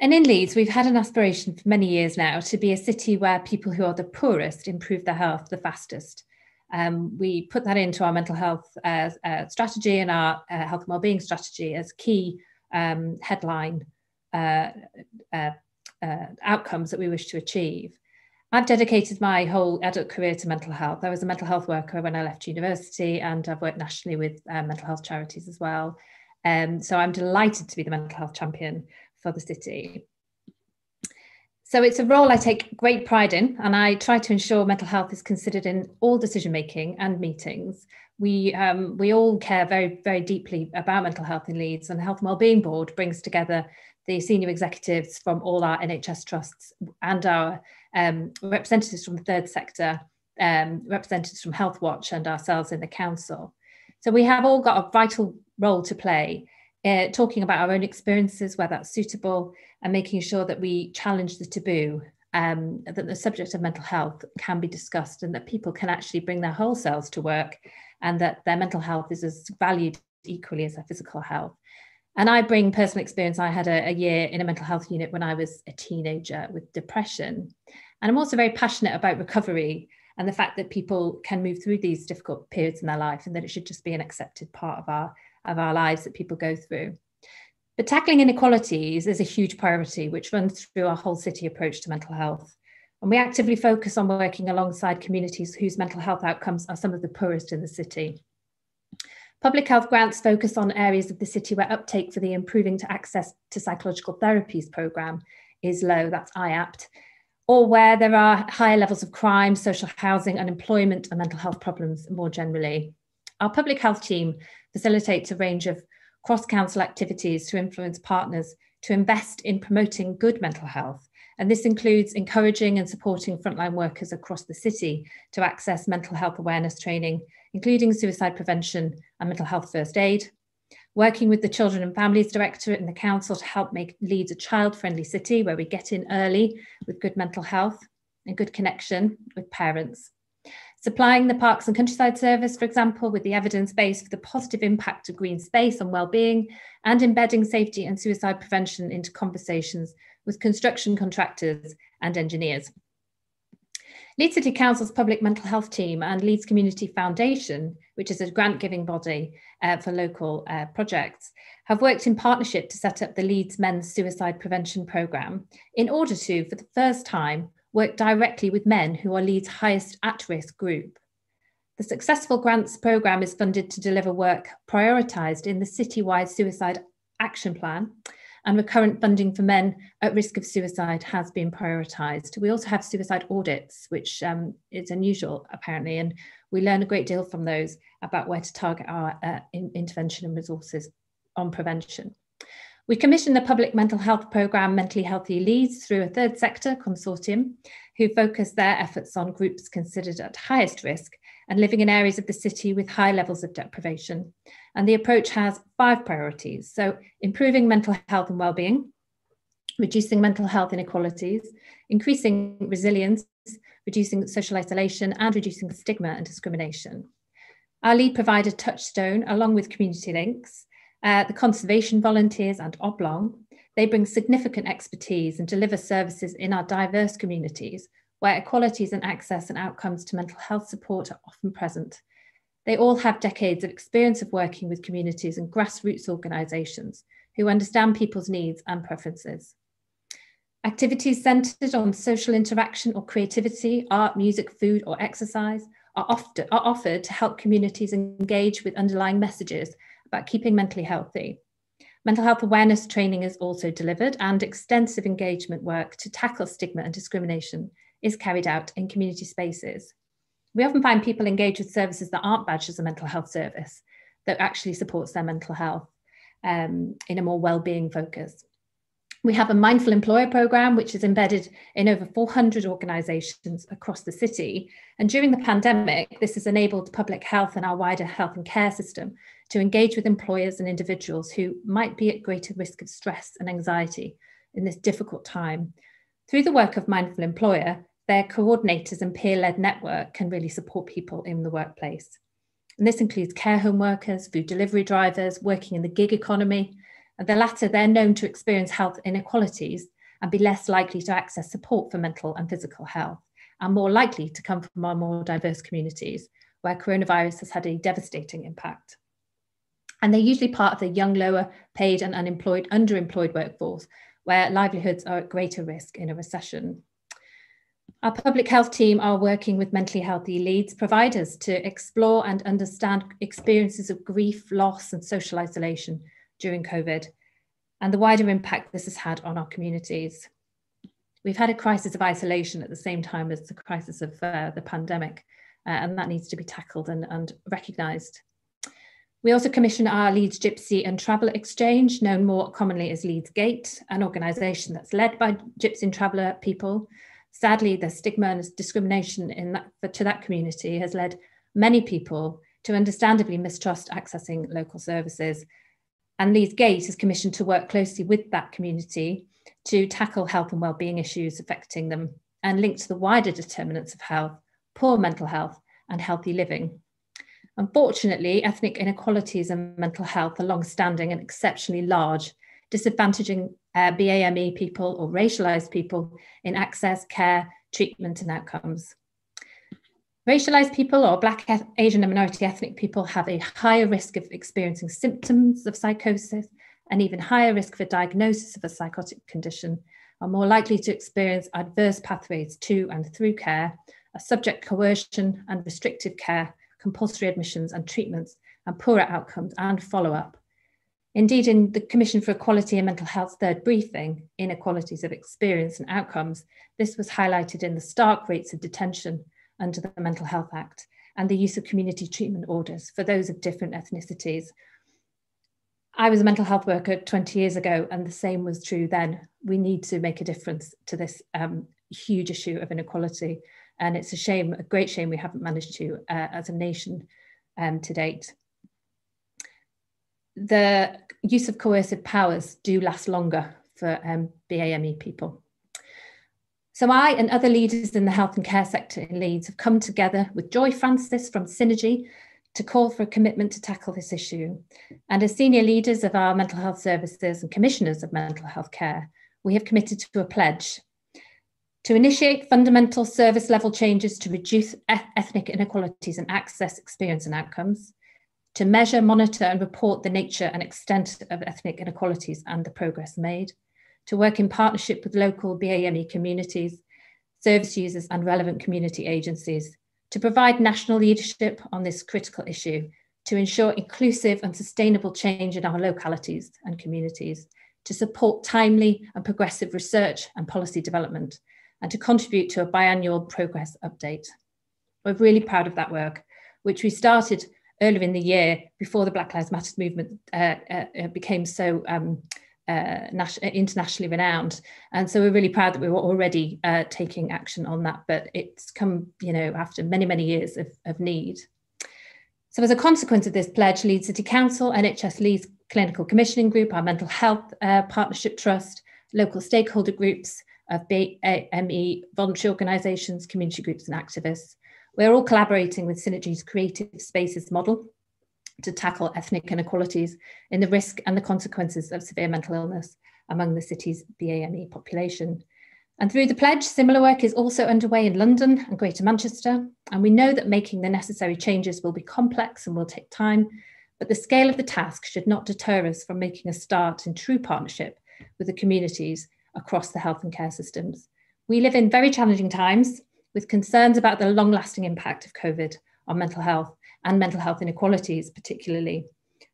E: And in Leeds, we've had an aspiration for many years now to be a city where people who are the poorest improve their health the fastest. Um, we put that into our mental health uh, uh, strategy and our uh, health and wellbeing strategy as key um, headline uh, uh, uh, outcomes that we wish to achieve. I've dedicated my whole adult career to mental health. I was a mental health worker when I left university, and I've worked nationally with mental health charities as well. Um, so I'm delighted to be the mental health champion for the city. So it's a role I take great pride in, and I try to ensure mental health is considered in all decision making and meetings. We um, we all care very very deeply about mental health in Leeds, and the Health and Wellbeing Board brings together the senior executives from all our NHS trusts and our um, representatives from the third sector, um, representatives from Health Watch, and ourselves in the council. So we have all got a vital role to play uh, talking about our own experiences, where that's suitable, and making sure that we challenge the taboo, um, that the subject of mental health can be discussed, and that people can actually bring their whole selves to work, and that their mental health is as valued equally as their physical health. And I bring personal experience. I had a, a year in a mental health unit when I was a teenager with depression. And I'm also very passionate about recovery and the fact that people can move through these difficult periods in their life and that it should just be an accepted part of our of our lives that people go through. But tackling inequalities is a huge priority, which runs through our whole city approach to mental health. And we actively focus on working alongside communities whose mental health outcomes are some of the poorest in the city. Public health grants focus on areas of the city where uptake for the Improving to Access to Psychological Therapies programme is low, that's IAPT, or where there are higher levels of crime, social housing, unemployment, and mental health problems more generally. Our public health team facilitates a range of cross council activities to influence partners to invest in promoting good mental health. And this includes encouraging and supporting frontline workers across the city to access mental health awareness training, including suicide prevention and mental health first aid, working with the Children and Families Directorate and the Council to help make Leeds a child friendly city where we get in early with good mental health and good connection with parents, Supplying the Parks and Countryside Service, for example, with the evidence base for the positive impact of green space on well-being and embedding safety and suicide prevention into conversations with construction contractors and engineers. Leeds City Council's Public Mental Health Team and Leeds Community Foundation, which is a grant giving body uh, for local uh, projects, have worked in partnership to set up the Leeds Men's Suicide Prevention Programme in order to, for the first time, work directly with men who are Leeds' highest at risk group. The Successful Grants programme is funded to deliver work prioritised in the citywide suicide action plan, and recurrent funding for men at risk of suicide has been prioritised. We also have suicide audits, which um, is unusual apparently, and we learn a great deal from those about where to target our uh, in intervention and resources on prevention. We commissioned the public mental health programme Mentally Healthy Leeds through a third sector consortium who focus their efforts on groups considered at highest risk and living in areas of the city with high levels of deprivation. And the approach has five priorities. So improving mental health and well-being, reducing mental health inequalities, increasing resilience, reducing social isolation, and reducing stigma and discrimination. Our lead provider Touchstone, along with Community Links, uh, the conservation volunteers and Oblong, they bring significant expertise and deliver services in our diverse communities where equalities and access and outcomes to mental health support are often present. They all have decades of experience of working with communities and grassroots organisations who understand people's needs and preferences. Activities centred on social interaction or creativity, art, music, food, or exercise are, often, are offered to help communities engage with underlying messages about keeping mentally healthy. Mental health awareness training is also delivered, and extensive engagement work to tackle stigma and discrimination is carried out in community spaces. We often find people engage with services that aren't badged as a mental health service, that actually supports their mental health um, in a more well-being focus. We have a mindful employer program, which is embedded in over 400 organizations across the city. And during the pandemic, this has enabled public health and our wider health and care system to engage with employers and individuals who might be at greater risk of stress and anxiety in this difficult time. Through the work of Mindful Employer, their coordinators and peer led network can really support people in the workplace. And this includes care home workers, food delivery drivers, working in the gig economy, and the latter, they're known to experience health inequalities and be less likely to access support for mental and physical health, and more likely to come from our more diverse communities, where coronavirus has had a devastating impact. And they're usually part of the young, lower paid and unemployed, underemployed workforce, where livelihoods are at greater risk in a recession. Our public health team are working with mentally healthy Leeds providers to explore and understand experiences of grief, loss, and social isolation during COVID, and the wider impact this has had on our communities. We've had a crisis of isolation at the same time as the crisis of uh, the pandemic, uh, and that needs to be tackled and, and recognised. We also commission our Leeds Gypsy and Traveller Exchange, known more commonly as Leeds Gate, an organisation that's led by Gypsy and Traveller people. Sadly, the stigma and discrimination in that, to that community has led many people to understandably mistrust accessing local services. And Leeds Gate is commissioned to work closely with that community to tackle health and well-being issues affecting them and linked to the wider determinants of health, poor mental health, and healthy living. Unfortunately, ethnic inequalities and mental health are long-standing and exceptionally large, disadvantaging uh, BAME people or racialized people in access, care, treatment, and outcomes. Racialized people or Black, Asian, and minority ethnic people have a higher risk of experiencing symptoms of psychosis, and even higher risk for diagnosis of a psychotic condition, are more likely to experience adverse pathways to and through care, a subject coercion and restrictive care, compulsory admissions and treatments, and poorer outcomes and follow up. Indeed, in the Commission for Equality and Mental Health third briefing, Inequalities of Experience and Outcomes, this was highlighted in the stark rates of detention under the Mental Health Act and the use of community treatment orders for those of different ethnicities. I was a mental health worker 20 years ago, and the same was true then. We need to make a difference to this um, huge issue of inequality and it's a shame, a great shame we haven't managed to uh, as a nation um, to date. The use of coercive powers do last longer for um, BAME people. So I and other leaders in the health and care sector in Leeds have come together with Joy Francis from Synergi to call for a commitment to tackle this issue. And as senior leaders of our mental health services and commissioners of mental health care, we have committed to a pledge to initiate fundamental service level changes to reduce ethnic inequalities in access, experience, and outcomes, to measure, monitor, and report the nature and extent of ethnic inequalities and the progress made, to work in partnership with local BAME communities, service users, and relevant community agencies, to provide national leadership on this critical issue, to ensure inclusive and sustainable change in our localities and communities, to support timely and progressive research and policy development, and to contribute to a biannual progress update. We're really proud of that work, which we started earlier in the year before the Black Lives Matter movement uh, uh, became so um, uh, internationally renowned. And so we're really proud that we were already uh, taking action on that, but it's come, you know, after many, many years of, of need. So as a consequence of this pledge, Leeds City Council, NHS Leeds Clinical Commissioning Group, our Mental Health uh, Partnership Trust, local stakeholder groups, of BAME voluntary organisations, community groups, and activists. We're all collaborating with Synergi's Creative Spaces model to tackle ethnic inequalities in the risk and the consequences of severe mental illness among the city's BAME population. And through the pledge, similar work is also underway in London and Greater Manchester. And we know that making the necessary changes will be complex and will take time, but the scale of the task should not deter us from making a start in true partnership with the communities across the health and care systems. We live in very challenging times with concerns about the long lasting impact of COVID on mental health and mental health inequalities, particularly.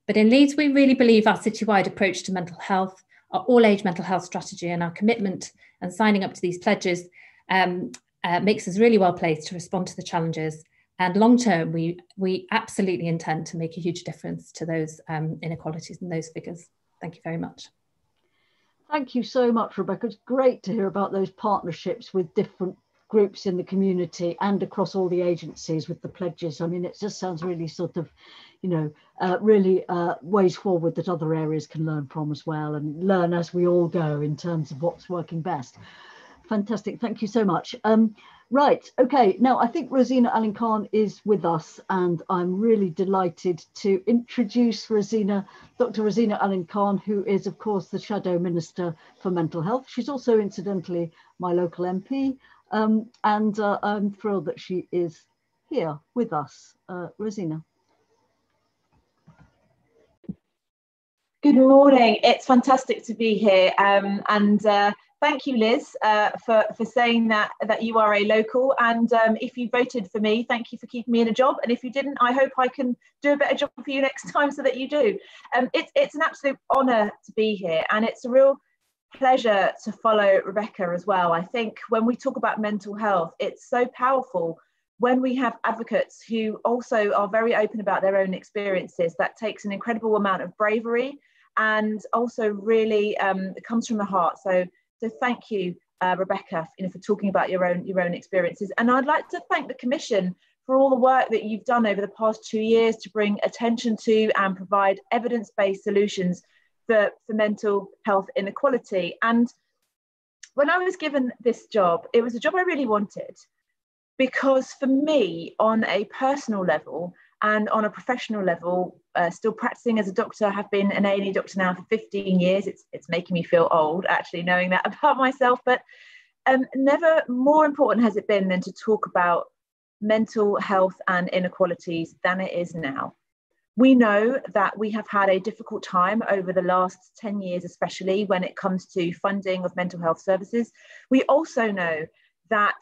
E: But in Leeds, we really believe our citywide approach to mental health, our all age mental health strategy, and our commitment and signing up to these pledges um, uh, makes us really well placed to respond to the challenges. And long term, we, we absolutely intend to make a huge difference to those um, inequalities and those figures. Thank you very much.
A: Thank you so much, Rebecca. It's great to hear about those partnerships with different groups in the community and across all the agencies with the pledges. I mean, it just sounds really sort of, you know, uh, really uh, ways forward that other areas can learn from as well and learn as we all go in terms of what's working best. Fantastic. Thank you so much. Um, Right, okay, now I think Rosena Allin-Khan is with us and I'm really delighted to introduce Rosena, Dr. Rosena Allin-Khan, who is of course the Shadow Minister for Mental Health. She's also incidentally my local MP um, and uh, I'm thrilled that she is here with us. Uh, Rosena.
F: Good morning. It's fantastic to be here. Um, and uh, thank you, Liz, uh, for, for saying that, that you are a local. And um, if you voted for me, thank you for keeping me in a job. And if you didn't, I hope I can do a better job for you next *laughs* time so that you do. Um, it's, it's an absolute honour to be here. And it's a real pleasure to follow Rebecca as well. I think when we talk about mental health, it's so powerful when we have advocates who also are very open about their own experiences. That takes an incredible amount of bravery and also really um, comes from the heart. So, so thank you, uh, Rebecca, you know, for talking about your own your own experiences. And I'd like to thank the Commission for all the work that you've done over the past two years to bring attention to and provide evidence-based solutions for, for mental health inequality. And when I was given this job, it was a job I really wanted because for me, on a personal level and on a professional level, uh, still practicing as a doctor, I have been an A&E doctor now for 15 years. It's, it's making me feel old, actually, knowing that *laughs* about myself. But um, never more important has it been than to talk about mental health and inequalities than it is now. We know that we have had a difficult time over the last 10 years, especially when it comes to funding of mental health services. We also know that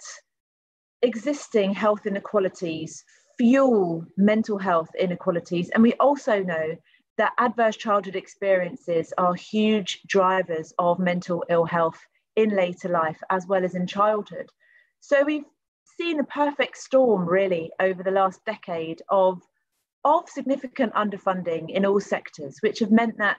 F: existing health inequalities fuel mental health inequalities. And we also know that adverse childhood experiences are huge drivers of mental ill health in later life as well as in childhood. So we've seen a perfect storm really over the last decade of of significant underfunding in all sectors, which have meant that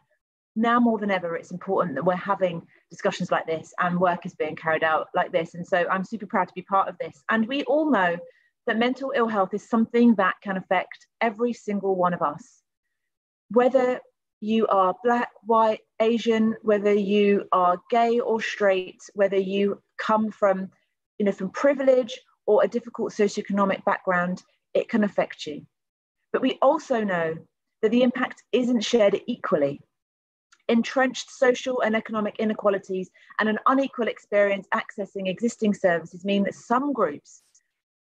F: now more than ever, it's important that we're having discussions like this and work is being carried out like this. And so I'm super proud to be part of this. And we all know that mental ill health is something that can affect every single one of us. Whether you are black, white, Asian, whether you are gay or straight, whether you come from, you know, from privilege or a difficult socioeconomic background, it can affect you. But we also know that the impact isn't shared equally. Entrenched social and economic inequalities and an unequal experience accessing existing services mean that some groups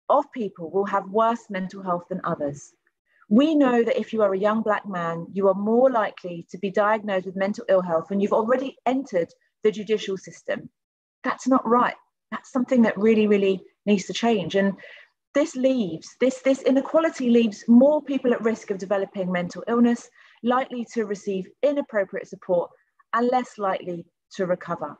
F: of people will have worse mental health than others. We know that if you are a young Black man, you are more likely to be diagnosed with mental ill health when you've already entered the judicial system. That's not right. That's something that really, really needs to change. And this leaves, this, this inequality leaves more people at risk of developing mental illness, likely to receive inappropriate support, and less likely to recover.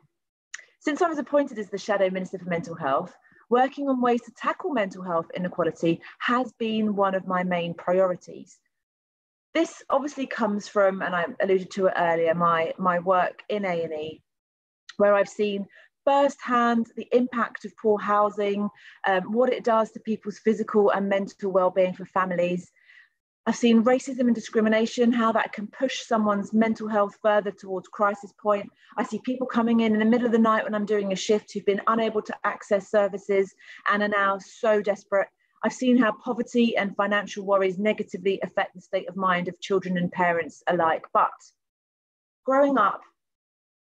F: Since I was appointed as the Shadow Minister for Mental Health, working on ways to tackle mental health inequality has been one of my main priorities. This obviously comes from, and I alluded to it earlier, my, my work in A&E, where I've seen firsthand the impact of poor housing, um, what it does to people's physical and mental well-being for families. I've seen racism and discrimination, how that can push someone's mental health further towards crisis point. I see people coming in in the middle of the night when I'm doing a shift who've been unable to access services and are now so desperate. I've seen how poverty and financial worries negatively affect the state of mind of children and parents alike. But growing up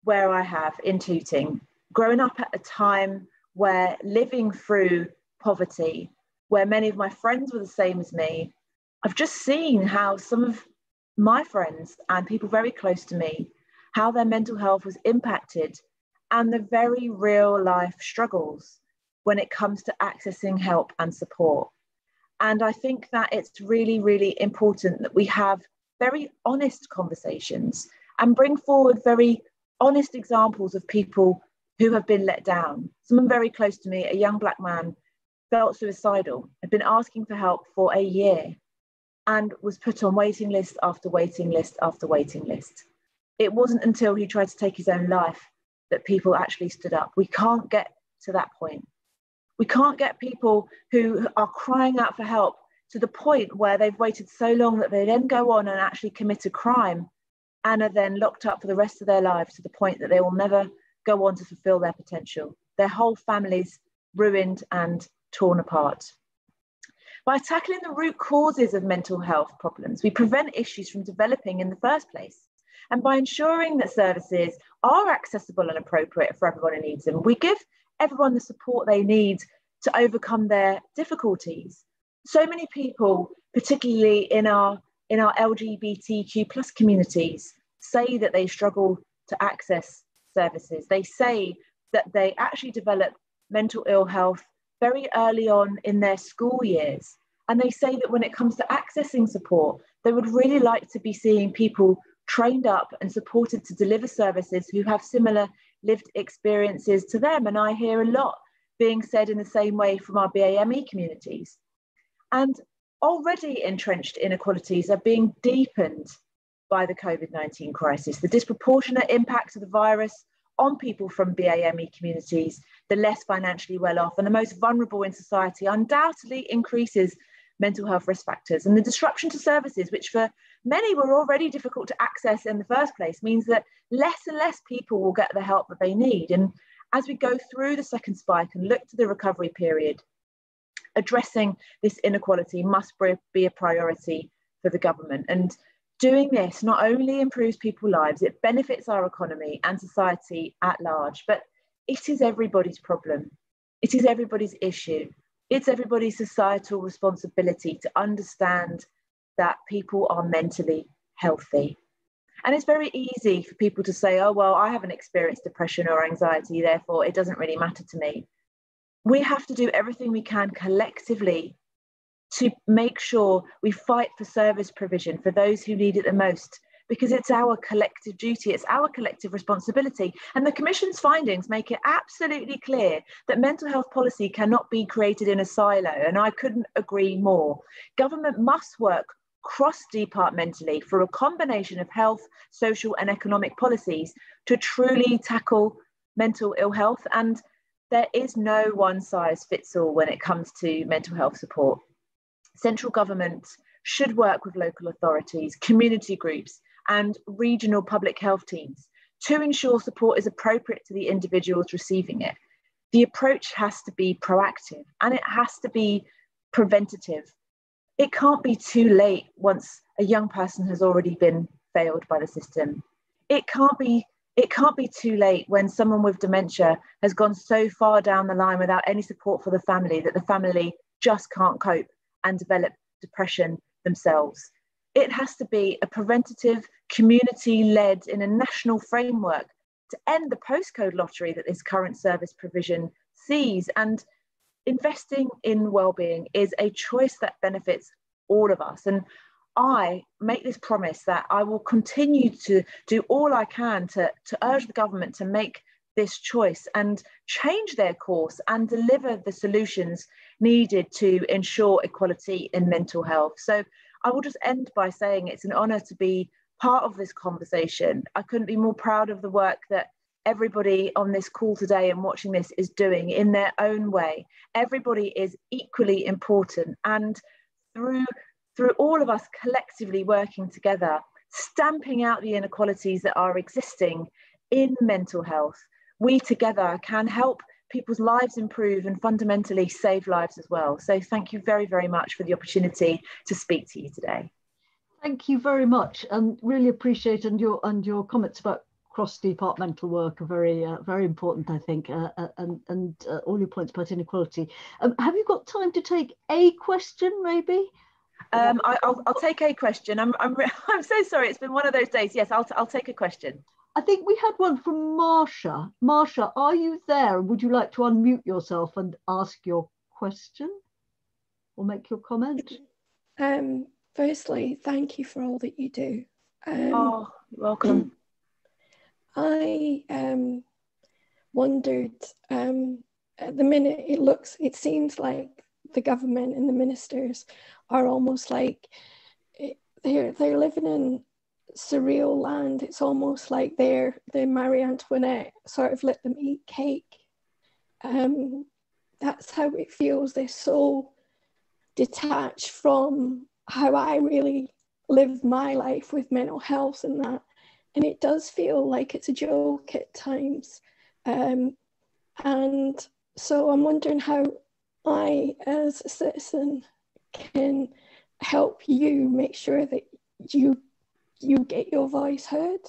F: where I have in Tooting, growing up at a time where living through poverty, where many of my friends were the same as me, I've just seen how some of my friends and people very close to me, how their mental health was impacted and the very real life struggles when it comes to accessing help and support. And I think that it's really, really important that we have very honest conversations and bring forward very honest examples of people who have been let down. Someone very close to me, a young black man, felt suicidal, had been asking for help for a year and was put on waiting list after waiting list after waiting list. It wasn't until he tried to take his own life that people actually stood up. We can't get to that point. We can't get people who are crying out for help to the point where they've waited so long that they then go on and actually commit a crime and are then locked up for the rest of their lives to the point that they will never go on to fulfill their potential. Their whole families ruined and torn apart. By tackling the root causes of mental health problems, we prevent issues from developing in the first place. And by ensuring that services are accessible and appropriate for everyone who needs them, we give everyone the support they need to overcome their difficulties. so many people, particularly in our in our LGBTQ plus communities, say that they struggle to access services. They say that they actually develop mental ill health very early on in their school years. And they say that when it comes to accessing support, they would really like to be seeing people trained up and supported to deliver services who have similar lived experiences to them. And I hear a lot being said in the same way from our BAME communities. And already entrenched inequalities are being deepened by the COVID 19 crisis. The disproportionate impact of the virus on people from BAME communities, the less financially well off, and the most vulnerable in society undoubtedly increases mental health risk factors. And the disruption to services, which for many were already difficult to access in the first place, means that less and less people will get the help that they need. And as we go through the second spike and look to the recovery period, addressing this inequality must be a priority for the government. And doing this not only improves people's lives, it benefits our economy and society at large, but it is everybody's problem. It is everybody's issue. It's everybody's societal responsibility to understand that people are mentally healthy. And it's very easy for people to say, oh, well, I haven't experienced depression or anxiety, therefore it doesn't really matter to me we have to do everything we can collectively to make sure we fight for service provision for those who need it the most because it's our collective duty, it's our collective responsibility. And the Commission's findings make it absolutely clear that mental health policy cannot be created in a silo, and I couldn't agree more. Government must work cross departmentally for a combination of health, social, and economic policies to truly tackle mental ill health and there is no one size fits all when it comes to mental health support. Central government should work with local authorities, community groups, and regional public health teams to ensure support is appropriate to the individuals receiving it. The approach has to be proactive and it has to be preventative. It can't be too late once a young person has already been failed by the system. It can't be it can't be too late when someone with dementia has gone so far down the line without any support for the family that the family just can't cope and develop depression themselves. It has to be a preventative, community led in a national framework to end the postcode lottery that this current service provision sees. And investing in well-being is a choice that benefits all of us. And I make this promise that I will continue to do all I can to, to urge the government to make this choice and change their course and deliver the solutions needed to ensure equality in mental health. So I will just end by saying it's an honour to be part of this conversation. I couldn't be more proud of the work that everybody on this call today and watching this is doing in their own way. Everybody is equally important and through through all of us collectively working together, stamping out the inequalities that are existing in mental health, we together can help people's lives improve and fundamentally save lives as well. So thank you very, very much for the opportunity to speak to you today.
A: Thank you very much and really appreciate and your and your comments about cross-departmental work are very uh, very important I think uh, uh and, and uh, all your points about inequality. Um, have you got time to take a question maybe?
F: Um, I, will I'll take a question. I'm, I'm, *laughs* I'm so sorry. It's been one of those days. Yes, I'll, I'll take a question.
A: I think we had one from Marsha. Marsha, are you there? Would you like to unmute yourself and ask your question or make your comment?
G: Um, firstly, thank you for all that you do.
F: Um, oh, welcome.
G: I um, wondered um, at the minute it looks, it seems like the government and the ministers are almost like they're they're living in surreal land. It's almost like they're the Marie Antoinette sort of let them eat cake. Um, that's how it feels. They're so detached from how I really live my life with mental health and that. And it does feel like it's a joke at times. Um, and so I'm wondering how I, as a citizen, can help you make sure that you you get your voice heard.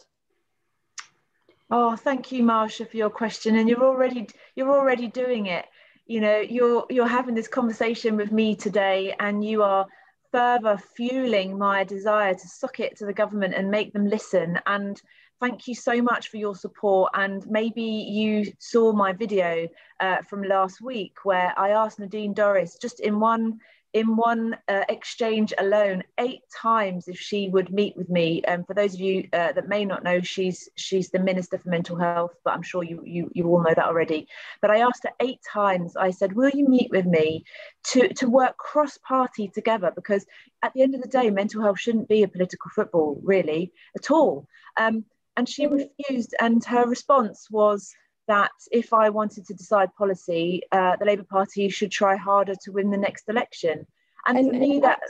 F: Oh, thank you, Marsha, for your question. And you're already you're already doing it. you know, you're you're having this conversation with me today, and you are further fueling my desire to suck it to the government and make them listen. And thank you so much for your support. And maybe you saw my video uh, from last week where I asked Nadine Dorries just in one in one uh, exchange alone eight times if she would meet with me. And um, for those of you uh, that may not know, she's she's the Minister for Mental Health, but I'm sure you, you you all know that already. But I asked her eight times. I said, "Will you meet with me to to work cross-party together?" Because at the end of the day, mental health shouldn't be a political football, really, at all. Um, and she refused, and her response was that if I wanted to decide policy, uh, the Labour Party should try harder to win the next election. And, and for me, that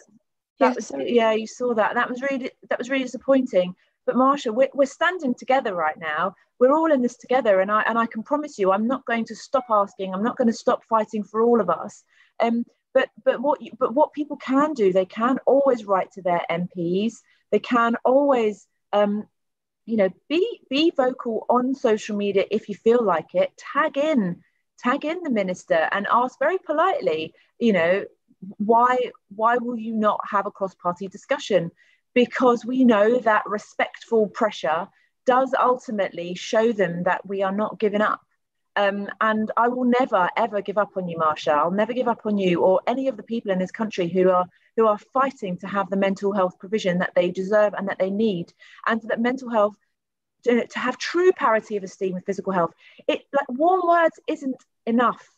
F: that yeah, was sorry. yeah, you saw that. That was really that was really disappointing. But Marsha, we're, we're standing together right now. We're all in this together, and I and I can promise you, I'm not going to stop asking. I'm not going to stop fighting for all of us. Um, but but what you, but what people can do, they can always write to their MPs. They can always um, you know be be vocal on social media if you feel like it. Tag in tag in the minister and ask very politely you know why why will you not have a cross party discussion? Because we know that respectful pressure does ultimately show them that we are not giving up. Um, and I will never ever give up on you, Marsha. I'll never give up on you or any of the people in this country who are who are fighting to have the mental health provision that they deserve and that they need, and that mental health to, have true parity of esteem with physical health. It like warm words isn't enough.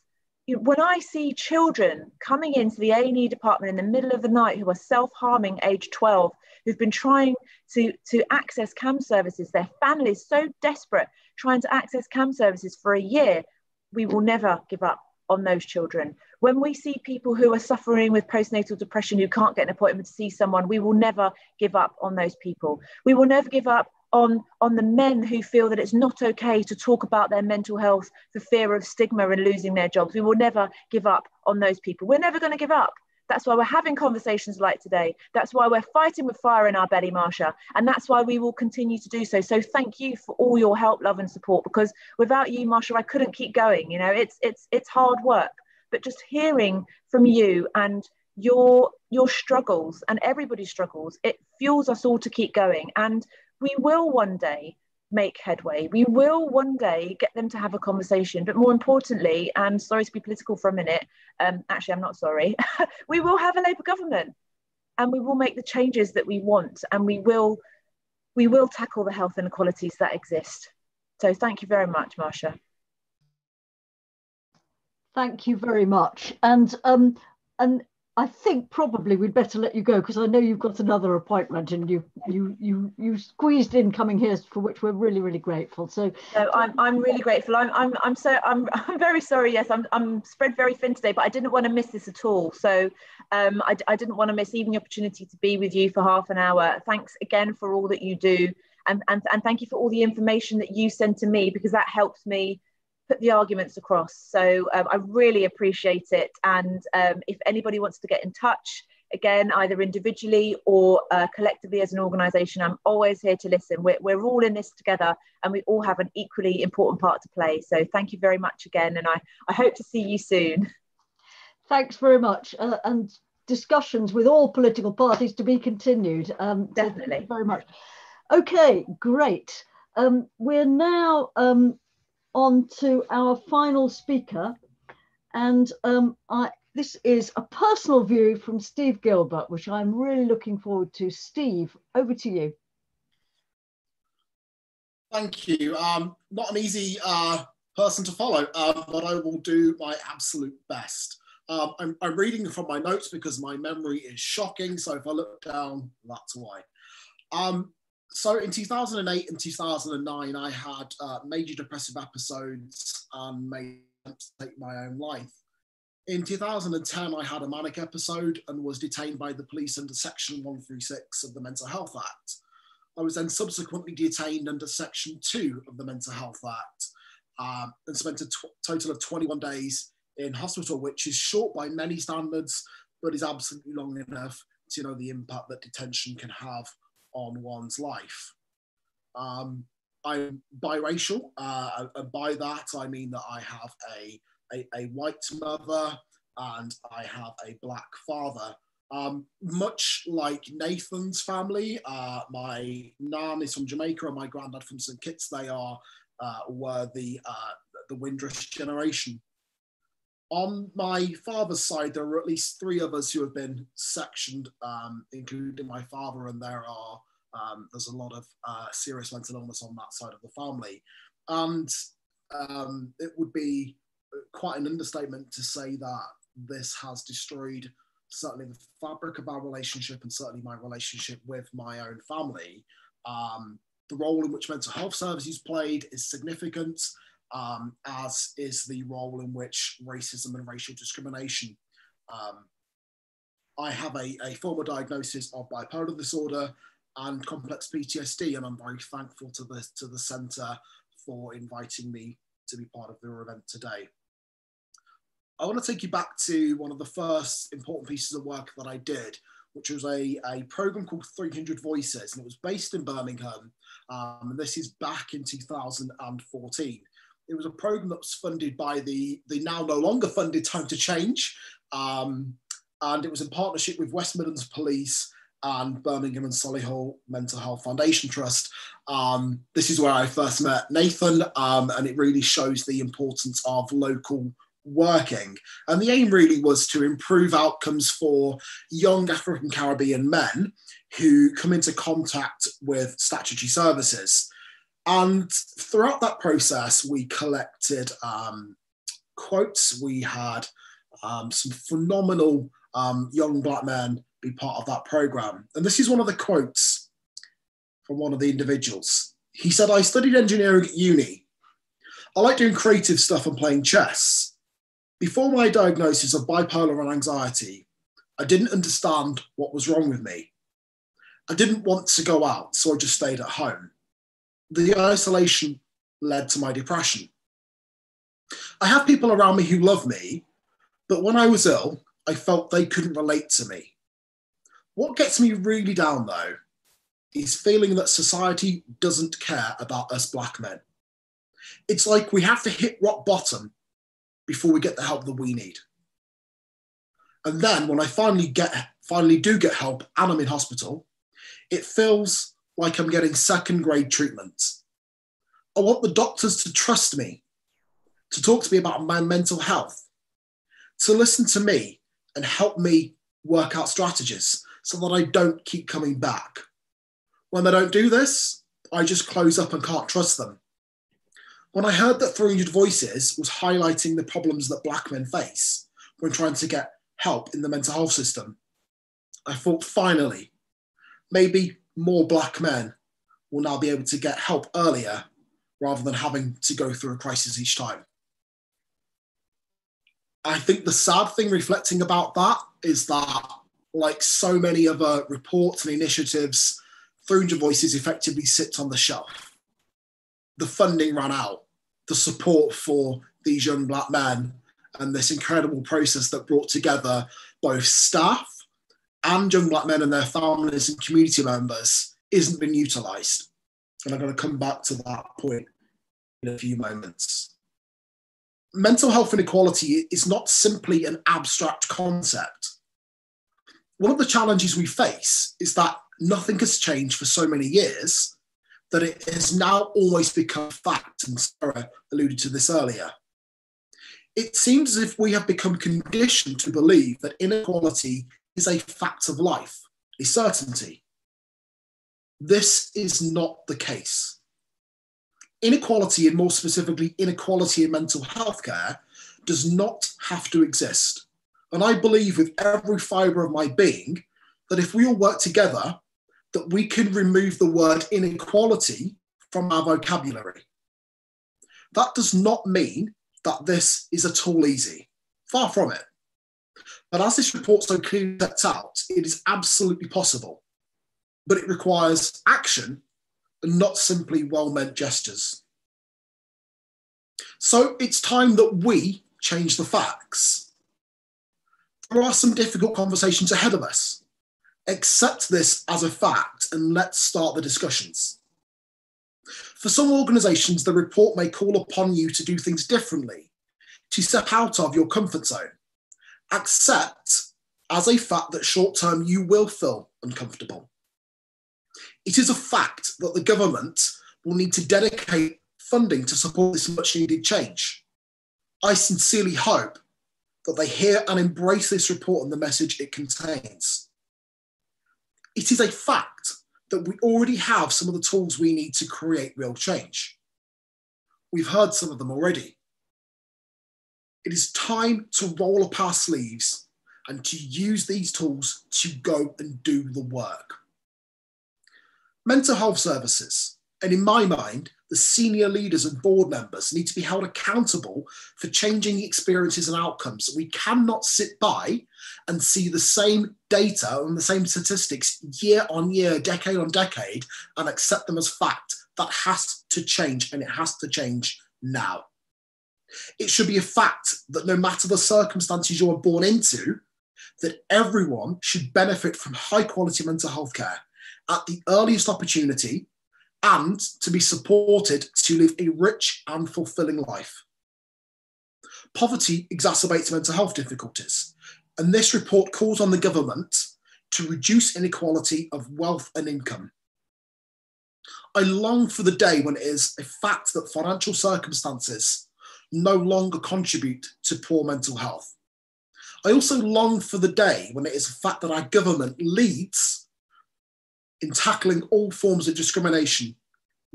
F: When I see children coming into the A&E department in the middle of the night who are self-harming, age 12, who've been trying to, to access CAMHS services, their families so desperate, trying to access CAMHS services for a year, we will never give up on those children. When we see people who are suffering with postnatal depression who can't get an appointment to see someone, we will never give up on those people. We will never give up on, on the men who feel that it's not okay to talk about their mental health for fear of stigma and losing their jobs. We will never give up on those people. We're never going to give up. That's why we're having conversations like today. That's why we're fighting with fire in our belly, Marsha. And that's why we will continue to do so. So thank you for all your help, love, and support. Because without you, Marsha, I couldn't keep going. You know, it's it's it's hard work. But just hearing from you and your your struggles and everybody's struggles, it fuels us all to keep going. And we will one day make headway. We will one day get them to have a conversation. But more importantly, and sorry to be political for a minute, um, actually, I'm not sorry, *laughs* we will have a Labour government and we will make the changes that we want and we will we will tackle the health inequalities that exist. So thank you very much, Marsha.
A: Thank you very much. And um, and I think probably we'd better let you go because I know you've got another appointment and you you you you squeezed in coming here for which we're really really grateful. So
F: I'm I'm really grateful. I'm I'm I'm so I'm *laughs* I'm very sorry. Yes, I'm I'm spread very thin today, but I didn't want to miss this at all. So um, I I didn't want to miss even the opportunity to be with you for half an hour. Thanks again for all that you do, and and and thank you for all the information that you send to me because that helps me put the arguments across. So um, I really appreciate it. And um, if anybody wants to get in touch, again, either individually or uh, collectively as an organisation, I'm always here to listen. We're, we're all in this together and we all have an equally important part to play. So thank you very much again. And I, I hope to see you soon.
A: Thanks very much. Uh, and discussions with all political parties to be continued. Um,
F: Definitely.
A: So very much. Okay, great. Um, we're now um, on to our final speaker. And um, I, this is a personal view from Steve Gilbert, which I'm really looking forward to. Steve, over to you.
H: Thank you. Um, not an easy uh, person to follow, uh, but I will do my absolute best. Um, I'm, I'm, reading from my notes because my memory is shocking. So if I look down, that's why. Um, so in 2008 and 2009, I had uh, major depressive episodes and made take my own life. In 2010, I had a manic episode and was detained by the police under Section 136 of the Mental Health Act. I was then subsequently detained under Section 2 of the Mental Health Act um, and spent a total of 21 days in hospital, which is short by many standards, but is absolutely long enough to know the impact that detention can have on one's life. Um, I'm biracial, uh, and by that I mean that I have a a, a white mother and I have a black father. Um, much like Nathan's family, uh, my nan is from Jamaica and my granddad from St Kitts. They are uh, were the uh, the Windrush generation. On my father's side, there are at least three of us who have been sectioned, um, including my father, and there are um, there's a lot of uh, serious mental illness on that side of the family, and um, it would be quite an understatement to say that this has destroyed certainly the fabric of our relationship and certainly my relationship with my own family. Um, the role in which mental health services played is significant, um, as is the role in which racism and racial discrimination. Um, I have a, a formal diagnosis of bipolar disorder and complex PTSD, and I'm very thankful to the to the centre for inviting me to be part of their event today. I want to take you back to one of the first important pieces of work that I did, which was a, a program called 300 Voices, and it was based in Birmingham. Um, and this is back in 2014. It was a program that was funded by the, the now no longer funded Time to Change. Um, and it was in partnership with West Midlands Police and Birmingham and Solihull Mental Health Foundation Trust. Um, this is where I first met Nathan, um, and it really shows the importance of local working. And the aim really was to improve outcomes for young African Caribbean men who come into contact with statutory services. And throughout that process, we collected um, quotes. We had um, some phenomenal um, young black men be part of that program. And this is one of the quotes from one of the individuals. He said, I studied engineering at uni. I like doing creative stuff and playing chess. Before my diagnosis of bipolar and anxiety, I didn't understand what was wrong with me. I didn't want to go out, so I just stayed at home. The isolation led to my depression. I have people around me who love me, but when I was ill, I felt they couldn't relate to me. What gets me really down though is feeling that society doesn't care about us black men. It's like we have to hit rock bottom before we get the help that we need. And then when I finally get finally do get help and I'm in hospital, it feels like I'm getting second grade treatment. I want the doctors to trust me, to talk to me about my mental health, to listen to me and help me work out strategies so that I don't keep coming back. When they don't do this, I just close up and can't trust them. When I heard that 300 Voices was highlighting the problems that black men face when trying to get help in the mental health system, I thought finally, maybe more black men will now be able to get help earlier rather than having to go through a crisis each time. I think the sad thing reflecting about that is that, like so many other reports and initiatives, 300 Voices effectively sits on the shelf. The funding ran out the support for these young black men and this incredible process that brought together both staff and young black men and their families and community members isn't been utilised. And I'm going to come back to that point in a few moments. Mental health inequality is not simply an abstract concept. One of the challenges we face is that nothing has changed for so many years that it has now almost become fact, and Sarah alluded to this earlier. It seems as if we have become conditioned to believe that inequality is a fact of life, a certainty. This is not the case. Inequality, and more specifically, inequality in mental health care, does not have to exist. And I believe with every fibre of my being that if we all work together, that we can remove the word inequality from our vocabulary. That does not mean that this is at all easy. Far from it. But as this report so clearly sets out, it is absolutely possible. But it requires action and not simply well meant gestures. So it's time that we change the facts. There are some difficult conversations ahead of us accept this as a fact and let's start the discussions. For some organisations, the report may call upon you to do things differently, to step out of your comfort zone. Accept as a fact that short term you will feel uncomfortable. It is a fact that the government will need to dedicate funding to support this much needed change. I sincerely hope that they hear and embrace this report and the message it contains. It is a fact that we already have some of the tools we need to create real change. We've heard some of them already. It is time to roll up our sleeves and to use these tools to go and do the work. Mental health services, and in my mind, the senior leaders and board members need to be held accountable for changing experiences and outcomes. We cannot sit by and see the same data and the same statistics year on year, decade on decade, and accept them as fact. That has to change, and it has to change now. It should be a fact that no matter the circumstances you are born into, that everyone should benefit from high quality mental health care at the earliest opportunity and to be supported to live a rich and fulfilling life. Poverty exacerbates mental health difficulties, and this report calls on the government to reduce inequality of wealth and income. I long for the day when it is a fact that financial circumstances no longer contribute to poor mental health. I also long for the day when it is a fact that our government leads in tackling all forms of discrimination,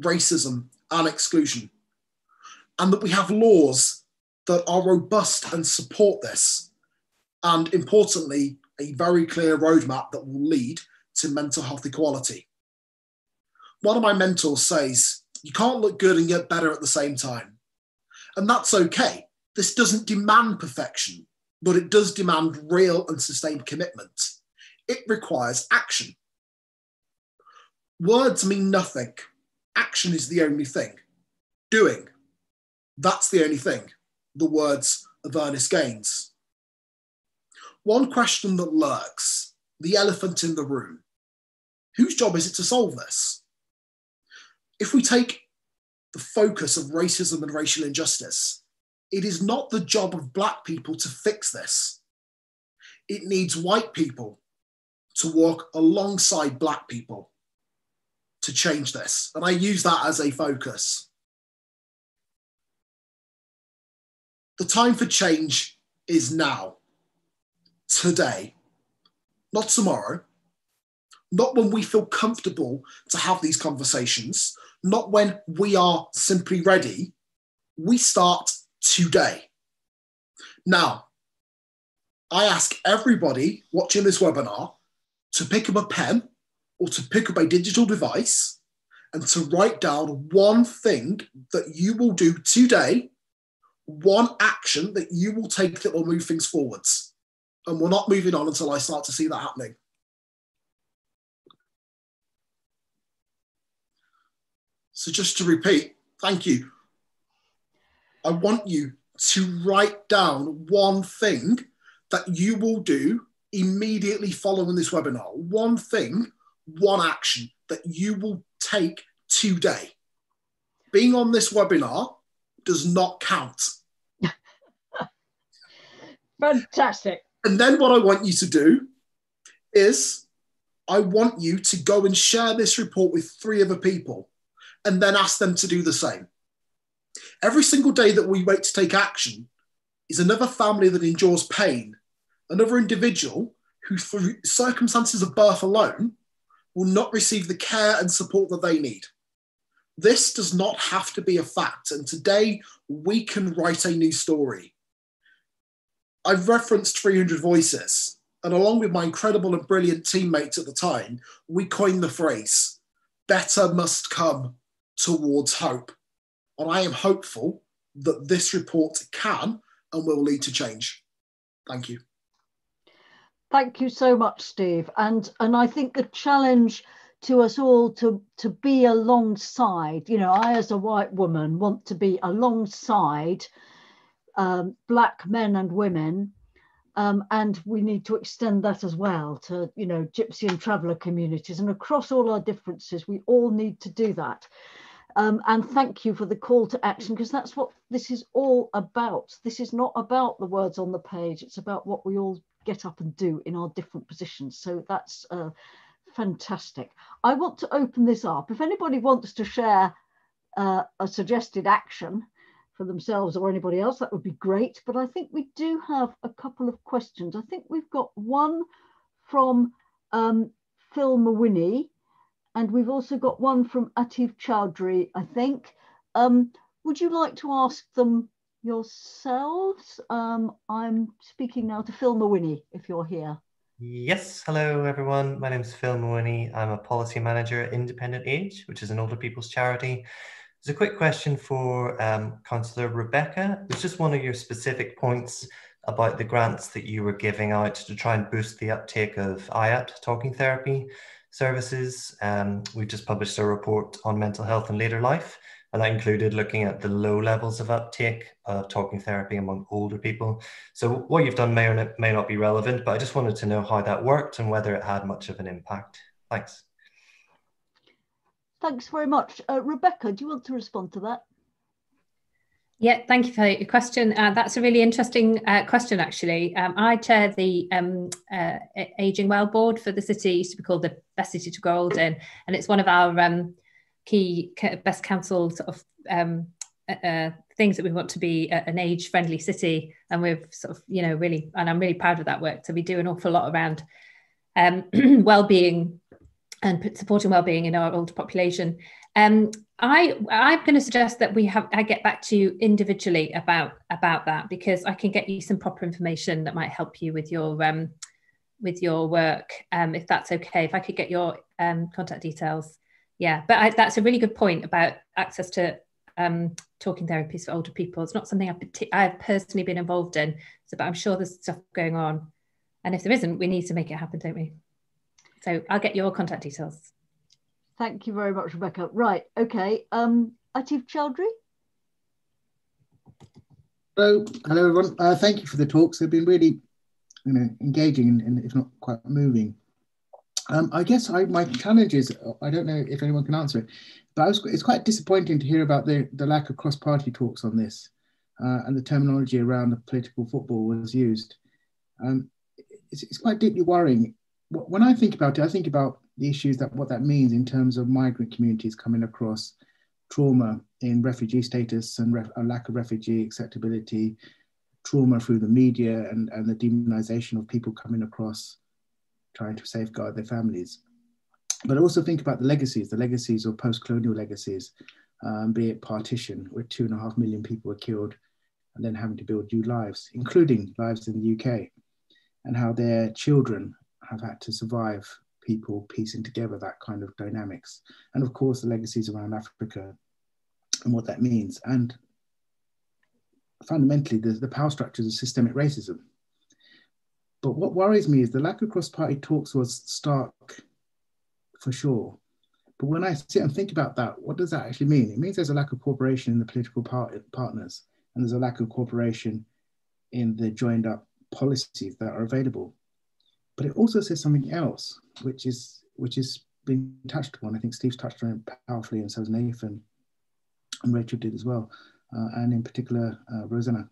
H: racism, and exclusion. And that we have laws that are robust and support this. And importantly, a very clear roadmap that will lead to mental health equality. One of my mentors says, You can't look good and get better at the same time. And that's okay. This doesn't demand perfection, but it does demand real and sustained commitment. It requires action. Words mean nothing. Action is the only thing. Doing, that's the only thing. The words of Ernest Gaines. One question that lurks the elephant in the room. Whose job is it to solve this? If we take the focus of racism and racial injustice, it is not the job of Black people to fix this. It needs white people to work alongside Black people to change this. And I use that as a focus. The time for change is now, today, not tomorrow, not when we feel comfortable to have these conversations, not when we are simply ready. We start today. Now, I ask everybody watching this webinar to pick up a pen or to pick up a digital device and to write down one thing that you will do today, one action that you will take that will move things forwards. And we're not moving on until I start to see that happening. So, just to repeat, thank you. I want you to write down one thing that you will do immediately following this webinar. One thing one action that you will take today. Being on this webinar does not count. *laughs*
A: Fantastic.
H: And then what I want you to do is I want you to go and share this report with three other people and then ask them to do the same. Every single day that we wait to take action is another family that endures pain, another individual who, through circumstances of birth alone, will not receive the care and support that they need. This does not have to be a fact, and today we can write a new story. I've referenced 300 Voices, and along with my incredible and brilliant teammates at the time, we coined the phrase better must come towards hope. And I am hopeful that this report can and will lead to change. Thank you.
A: Thank you so much, Steve. And and I think the challenge to us all to to be alongside, you know, I as a white woman want to be alongside um, black men and women. Um, and we need to extend that as well to, you know, gypsy and traveller communities and across all our differences, we all need to do that. Um, and thank you for the call to action because that's what this is all about. This is not about the words on the page. It's about what we all get up and do in our different positions. So that's uh, fantastic. I want to open this up. If anybody wants to share uh, a suggested action for themselves or anybody else, that would be great. But I think we do have a couple of questions. I think we've got one from um, Phil Mawini, and we've also got one from Atif Chowdhury, I think. Um, would you like to ask them yourselves? Um, I'm speaking now to Phil Mawini, if you're here.
I: Yes, hello everyone. My name is Phil Mawini. I'm a policy manager at Independent Age, which is an older people's charity. There's a quick question for um, Councillor Rebecca. It's just one of your specific points about the grants that you were giving out to try and boost the uptake of IAPT talking therapy services. Um, we just published a report on mental health and later life, and that included looking at the low levels of uptake of talking therapy among older people. So what you've done may or may not be relevant, but I just wanted to know how that worked and whether it had much of an impact. Thanks.
A: Thanks very much. Uh, Rebecca, do you want to respond to that?
E: Yeah, thank you for your question. Uh, that's a really interesting uh, question, actually. Um, I chair the um, uh, Aging Well Board for the city, it used to be called the Best City to Grow Old in, and it's one of our um, key best council sort of um, uh, uh, things that we want to be an age-friendly city, and we've sort of, you know, really, and I'm really proud of that work. So we do an awful lot around um, *clears throat* well-being and supporting well-being in our older population. Um, I I'm going to suggest that we have I get back to you individually about about that because I can get you some proper information that might help you with your um, with your work um, if that's okay. If I could get your um, contact details, yeah. But I, that's a really good point about access to um, talking therapies for older people. It's not something I've, I've personally been involved in, so but I'm sure there's stuff going on, and if there isn't, we need to make it happen, don't we? So I'll get your contact details.
A: Thank you very much, Rebecca. Right, okay. Um, Atif Chowdhury.
J: Hello, hello everyone. Uh, thank you for the talks. They've been really, you know, engaging and, and if not quite moving. Um, I guess I, my challenge is, I don't know if anyone can answer it, but was, it's quite disappointing to hear about the, the lack of cross-party talks on this uh, and the terminology around the political football was used. Um, it's, it's quite deeply worrying. When I think about it, I think about the issues that what that means in terms of migrant communities coming across trauma in refugee status and ref, a lack of refugee acceptability, trauma through the media and, and the demonization of people coming across trying to safeguard their families. But also think about the legacies, the legacies of post-colonial legacies, um, be it partition, where two and a half million people were killed and then having to build new lives, including lives in the UK, and how their children have had to survive people piecing together that kind of dynamics. And of course, the legacies around Africa and what that means. And fundamentally, the, the power structures of systemic racism. But what worries me is the lack of cross party talks was stark for sure. But when I sit and think about that, what does that actually mean? It means there's a lack of cooperation in the political part- partners, and there's a lack of cooperation in the joined up policies that are available. But it also says something else, which is which is being touched upon. I think Steve's touched on it powerfully, and so has Nathan, and Rachel did as well, uh, and in particular uh, Rosena.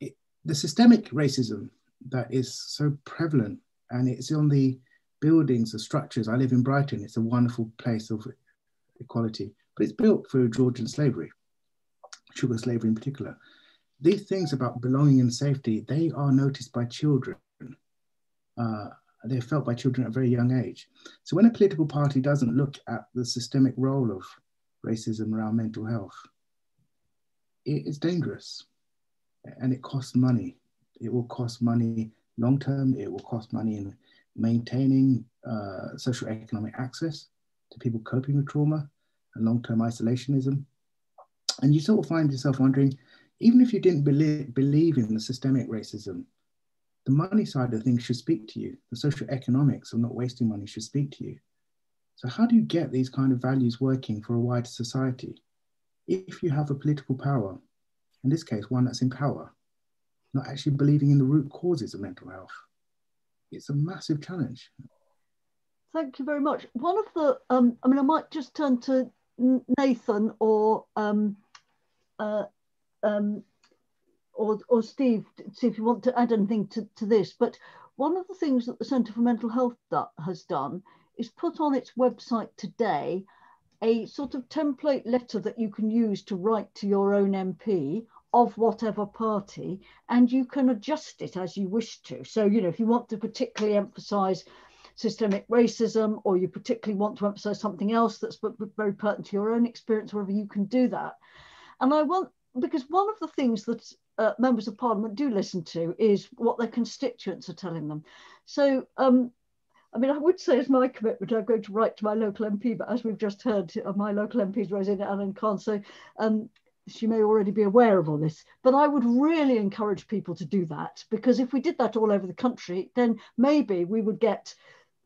J: It, the systemic racism that is so prevalent, and it's on the buildings, the structures. I live in Brighton. It's a wonderful place of equality, but it's built through Georgian slavery, sugar slavery in particular. These things about belonging and safety, they are noticed by children uh, they're felt by children at a very young age. So when a political party doesn't look at the systemic role of racism around mental health, it is dangerous and it costs money. It will cost money long term, it will cost money in maintaining uh, social economic access to people coping with trauma and long term isolationism. And you sort of find yourself wondering, even if you didn't believe, believe in the systemic racism, the money side of things should speak to you. The social economics of not wasting money should speak to you. So, how do you get these kind of values working for a wider society? If you have a political power, in this case, one that's in power, not actually believing in the root causes of mental health, it's a massive challenge.
A: Thank you very much. One of the, um, I mean, I might just turn to Nathan or um, uh, um, or, or Steve, see if you want to add anything to, to this. But one of the things that the Centre for Mental Health has done is put on its website today a sort of template letter that you can use to write to your own MP of whatever party, and you can adjust it as you wish to. So, you know, if you want to particularly emphasize systemic racism, or you particularly want to emphasize something else that's very pertinent to your own experience, wherever you can do that. And I want, because one of the things that uh, members of parliament do listen to is what their constituents are telling them. So, um, I mean, I would say as my commitment, I'm going to write to my local MP, but as we've just heard, uh, my local MP is Rosena Allin-Khan, so um, she may already be aware of all this. But I would really encourage people to do that, because if we did that all over the country, then maybe we would get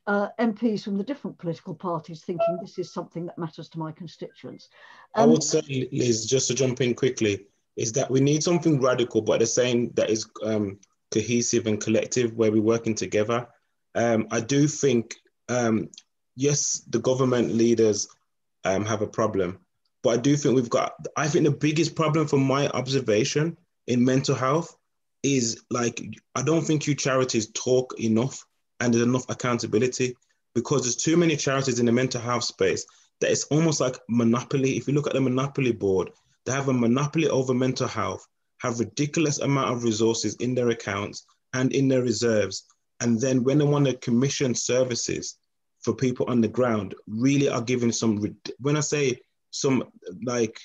A: uh, MPs from the different political parties thinking this is something that matters to my constituents.
B: Um, I would say, Liz, just to jump in quickly, is that we need something radical, but the same that is um, cohesive and collective, where we're working together. Um, I do think, um, yes, the government leaders um, have a problem, but I do think we've got. I think the biggest problem, from my observation in mental health, is like I don't think you charities talk enough and there's enough accountability because there's too many charities in the mental health space that it's almost like monopoly. If you look at the monopoly board, they have a monopoly over mental health, have ridiculous amount of resources in their accounts and in their reserves. And then when they want to commission services for people on the ground, really are giving some, when I say some like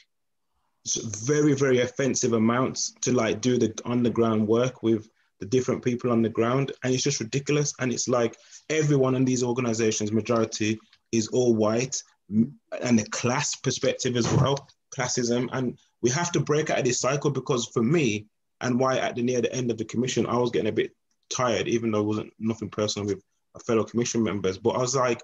B: very, very offensive amounts to like do the on the ground work with the different people on the ground. And it's just ridiculous. And it's like everyone in these organizations, majority is all white and the class perspective as well, classism. And we have to break out of this cycle because for me, and why at the near the end of the commission, I was getting a bit tired, even though it wasn't nothing personal with a fellow commission members. But I was like,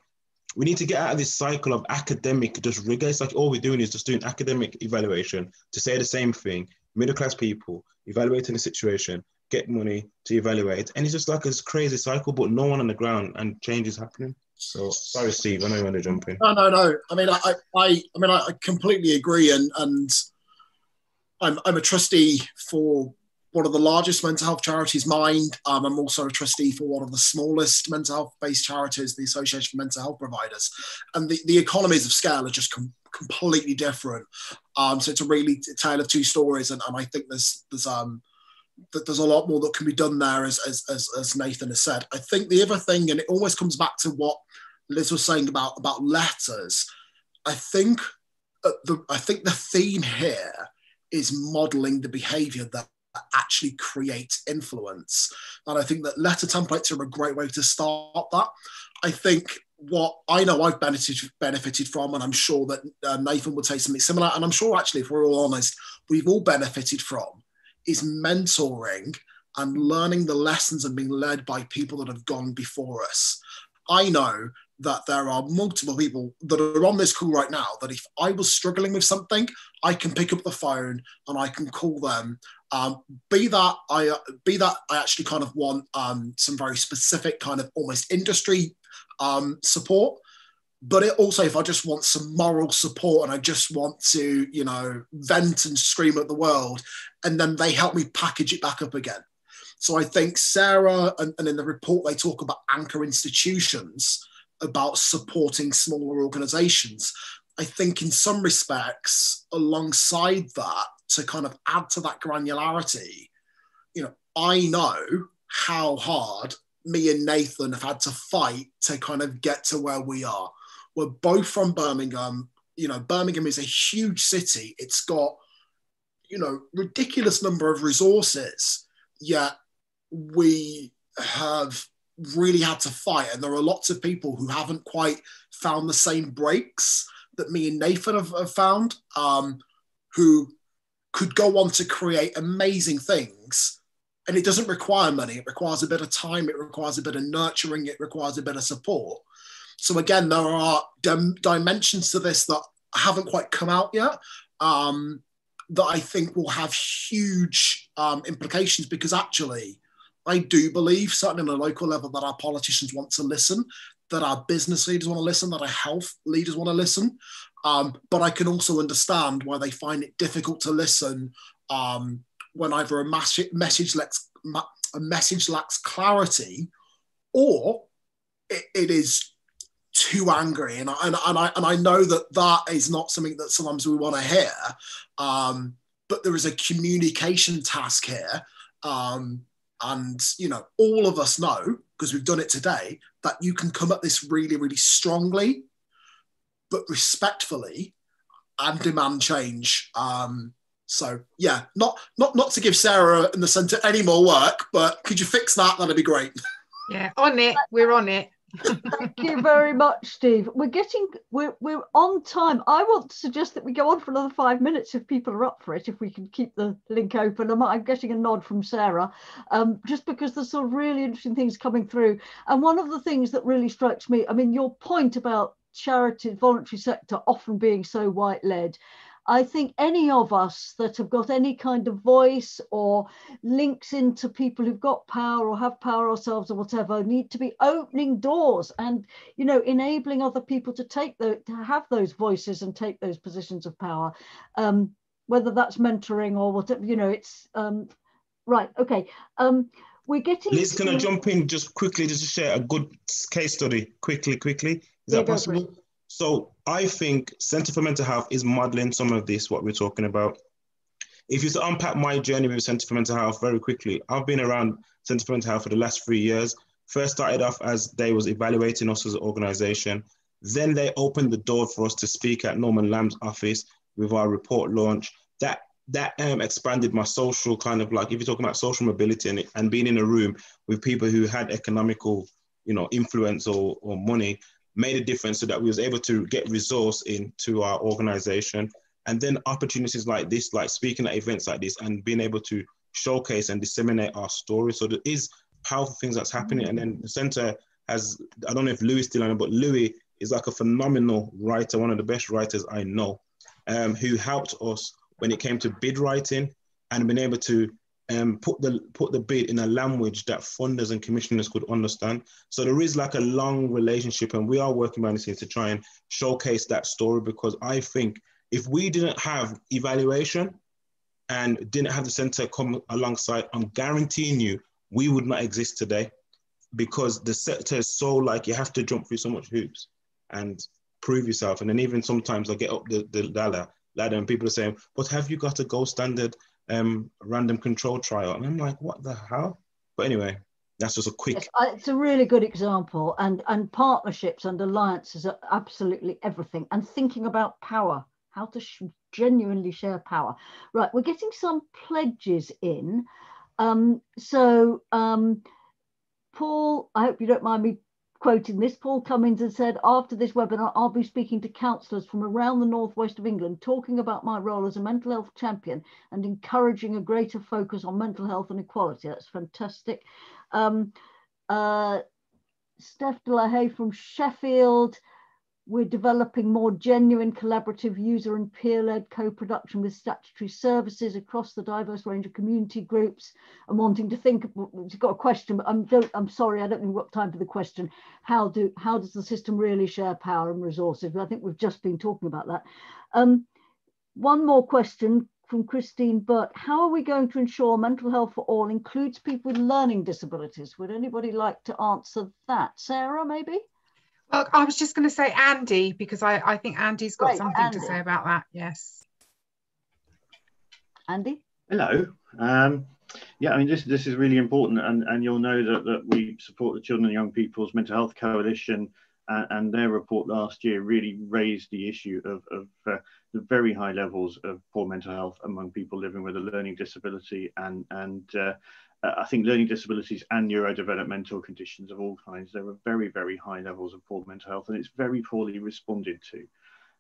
B: we need to get out of this cycle of academic just rigor. It's like all we're doing is just doing academic evaluation to say the same thing. Middle class people evaluating the situation, get money to evaluate. And it's just like this crazy cycle, but no one on the ground and change is happening. So sorry, Steve. I know you want to jump in.
H: No, no, no. I mean, I, I, I mean, I completely agree, and and I'm I'm a trustee for one of the largest mental health charities, Mind. Um, I'm also a trustee for one of the smallest mental health based charities, the Association for Mental Health Providers. And the, the economies of scale are just com- completely different. Um, so it's a really tale of two stories. And, and I think there's, there's um, that there's a lot more that can be done there, as, as, as, as Nathan has said. I think the other thing, and it always comes back to what Liz was saying about, about letters, I think uh, the, I think the theme here is modeling the behavior that actually creates influence. And I think that letter templates are a great way to start that. I think what I know I've benefited benefited from, and I'm sure that uh, Nathan would say something similar, and I'm sure actually, if we're all honest, we've all benefited from is mentoring and learning the lessons and being led by people that have gone before us. I know that there are multiple people that are on this call right now that if I was struggling with something, I can pick up the phone and I can call them. Um, be that I be that I actually kind of want um, some very specific kind of almost industry um, support, but it also if i just want some moral support and i just want to you know vent and scream at the world and then they help me package it back up again so i think sarah and, and in the report they talk about anchor institutions about supporting smaller organizations i think in some respects alongside that to kind of add to that granularity you know i know how hard me and nathan have had to fight to kind of get to where we are we're both from Birmingham. You know, Birmingham is a huge city. It's got, you know, ridiculous number of resources. Yet we have really had to fight, and there are lots of people who haven't quite found the same breaks that me and Nathan have, have found, um, who could go on to create amazing things. And it doesn't require money. It requires a bit of time. It requires a bit of nurturing. It requires a bit of support. So again, there are dim- dimensions to this that haven't quite come out yet. Um, that I think will have huge um, implications because actually, I do believe, certainly on a local level, that our politicians want to listen, that our business leaders want to listen, that our health leaders want to listen. Um, but I can also understand why they find it difficult to listen um, when either a message lacks a message lacks clarity, or it, it is too angry. And I, and, and, I, and I know that that is not something that sometimes we want to hear. Um, but there is a communication task here. Um, and, you know, all of us know, because we've done it today, that you can come at this really, really strongly but respectfully and demand change. Um, so yeah, not not not to give Sarah in the centre any more work, but could you fix that? That'd be great.
C: Yeah, on it. We're on it.
A: Thank you very much, Steve. We're getting we're we're on time. I want to suggest that we go on for another five minutes if people are up for it. If we can keep the link open, I'm, I'm getting a nod from Sarah, um, just because there's some really interesting things coming through. And one of the things that really strikes me, I mean, your point about charity, voluntary sector often being so white led. I think any of us that have got any kind of voice or links into people who've got power or have power ourselves or whatever need to be opening doors and you know enabling other people to take the to have those voices and take those positions of power, um, whether that's mentoring or whatever. You know, it's um, right. Okay. Um, we're getting.
B: Liz, can I jump in just quickly just to share a good case study quickly, quickly? Is that possible? So I think Center for Mental Health is modeling some of this, what we're talking about. If you to unpack my journey with Center for Mental Health very quickly, I've been around Center for Mental Health for the last three years. First started off as they was evaluating us as an organization. Then they opened the door for us to speak at Norman Lamb's office with our report launch. That that um, expanded my social kind of like if you're talking about social mobility and, and being in a room with people who had economical you know influence or, or money made a difference so that we was able to get resource into our organization. And then opportunities like this like speaking at events like this and being able to showcase and disseminate our story. So there is powerful things that's happening. And then the center has i don't know if louis still on it but louis is like a phenomenal writer one of the best writers i know um, who helped us when it came to bid writing and being able to um, put the put the bid in a language that funders and commissioners could understand. So there is like a long relationship, and we are working behind the scenes to try and showcase that story because I think if we didn't have evaluation and didn't have the center come alongside, I'm guaranteeing you we would not exist today because the sector is so like you have to jump through so much hoops and prove yourself. And then even sometimes I get up the, the ladder, ladder and people are saying, but have you got a gold standard um, random control trial. And I'm like, what the hell? But anyway, that's just a quick. Yes,
A: it's a really good example. And, and partnerships and alliances are absolutely everything. And thinking about power, how to sh- genuinely share power. Right, we're getting some pledges in. Um, so, um, Paul, I hope you don't mind me quoting this, Paul Cummins has said, after this webinar, I'll be speaking to counsellors from around the northwest of England, talking about my role as a mental health champion and encouraging a greater focus on mental health and equality. That's fantastic. Um, uh, Steph Delahaye from Sheffield, we're developing more genuine collaborative user and peer-led co-production with statutory services across the diverse range of community groups I'm wanting to think we've got a question but I'm don't I'm sorry I don't think we've got time for the question how do how does the system really share power and resources I think we've just been talking about that um, one more question from Christine Burt. How are we going to ensure mental health for all includes people with learning disabilities? Would anybody like to answer that? Sarah, maybe?
C: Well, I was just going to say Andy because I, I think Andy's got right, something Andy. to say about that. Yes.
A: Andy?
K: Hello. Um, yeah, I mean, this this is really important, and, and you'll know that, that we support the Children and Young People's Mental Health Coalition, uh, and their report last year really raised the issue of, of uh, the very high levels of poor mental health among people living with a learning disability, and and uh, uh, I think learning disabilities and neurodevelopmental conditions of all kinds, there are very, very high levels of poor mental health and it's very poorly responded to.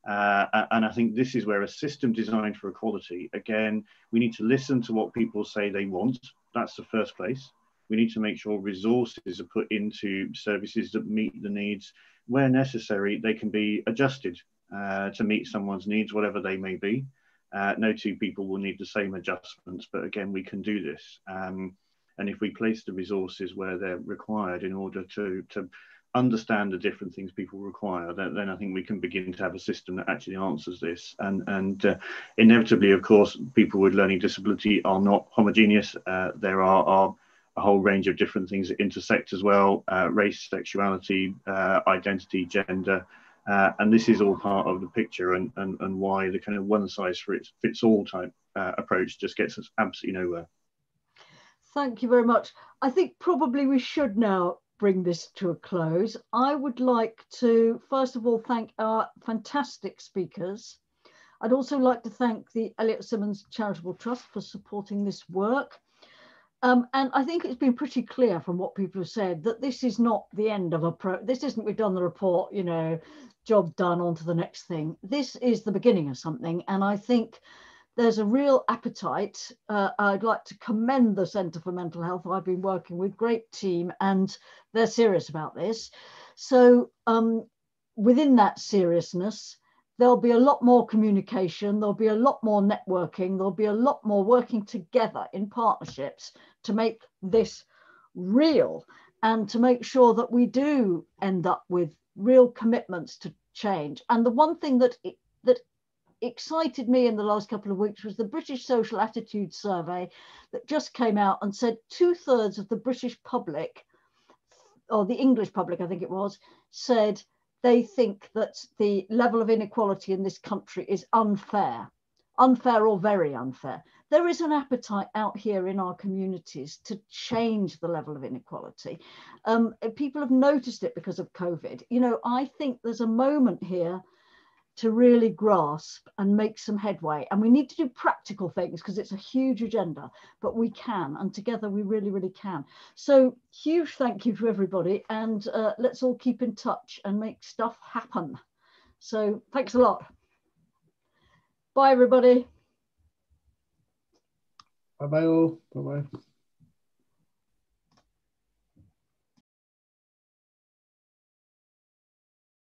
K: Uh, and I think this is where a system designed for equality, again, we need to listen to what people say they want. That's the first place. We need to make sure resources are put into services that meet the needs. Where necessary, they can be adjusted uh, to meet someone's needs, whatever they may be. Uh, no two people will need the same adjustments, but again, we can do this. Um, and if we place the resources where they're required in order to, to understand the different things people require, then, then, I think we can begin to have a system that actually answers this. And, and uh, inevitably, of course, people with learning disability are not homogeneous. Uh, there are, are, a whole range of different things that intersect as well, uh, race, sexuality, uh, identity, gender. Uh, and this is all part of the picture and, and, and why the kind of one size fits all type uh, approach just gets us absolutely nowhere.
A: Thank you very much. I think probably we should now bring this to a close. I would like to, first of all, thank our fantastic speakers. I'd also like to thank the Elliot Simmons Charitable Trust for supporting this work. Um, and I think it's been pretty clear from what people have said that this is not the end of a pro. This isn't we've done the report, you know, job done, on to the next thing. This is the beginning of something. And I think there's a real appetite. Uh, I'd like to commend the Centre for Mental Health, I've been working with, great team, and they're serious about this. So um, within that seriousness, there'll be a lot more communication, there'll be a lot more networking, there'll be a lot more working together in partnerships to make this real and to make sure that we do end up with real commitments to change. And the one thing that that excited me in the last couple of weeks was the British Social Attitude Survey that just came out and said two thirds of the British public, or the English public, I think it was, said they think that the level of inequality in this country is unfair, unfair or very unfair. There is an appetite out here in our communities to change the level of inequality. Um, people have noticed it because of COVID. You know, I think there's a moment here to really grasp and make some headway. And we need to do practical things because it's a huge agenda, but we can, and together we really, really can. So huge thank you to everybody, and uh, let's all keep in touch and make stuff happen. So thanks a lot. Bye, everybody.
J: Bye bye all. Bye bye.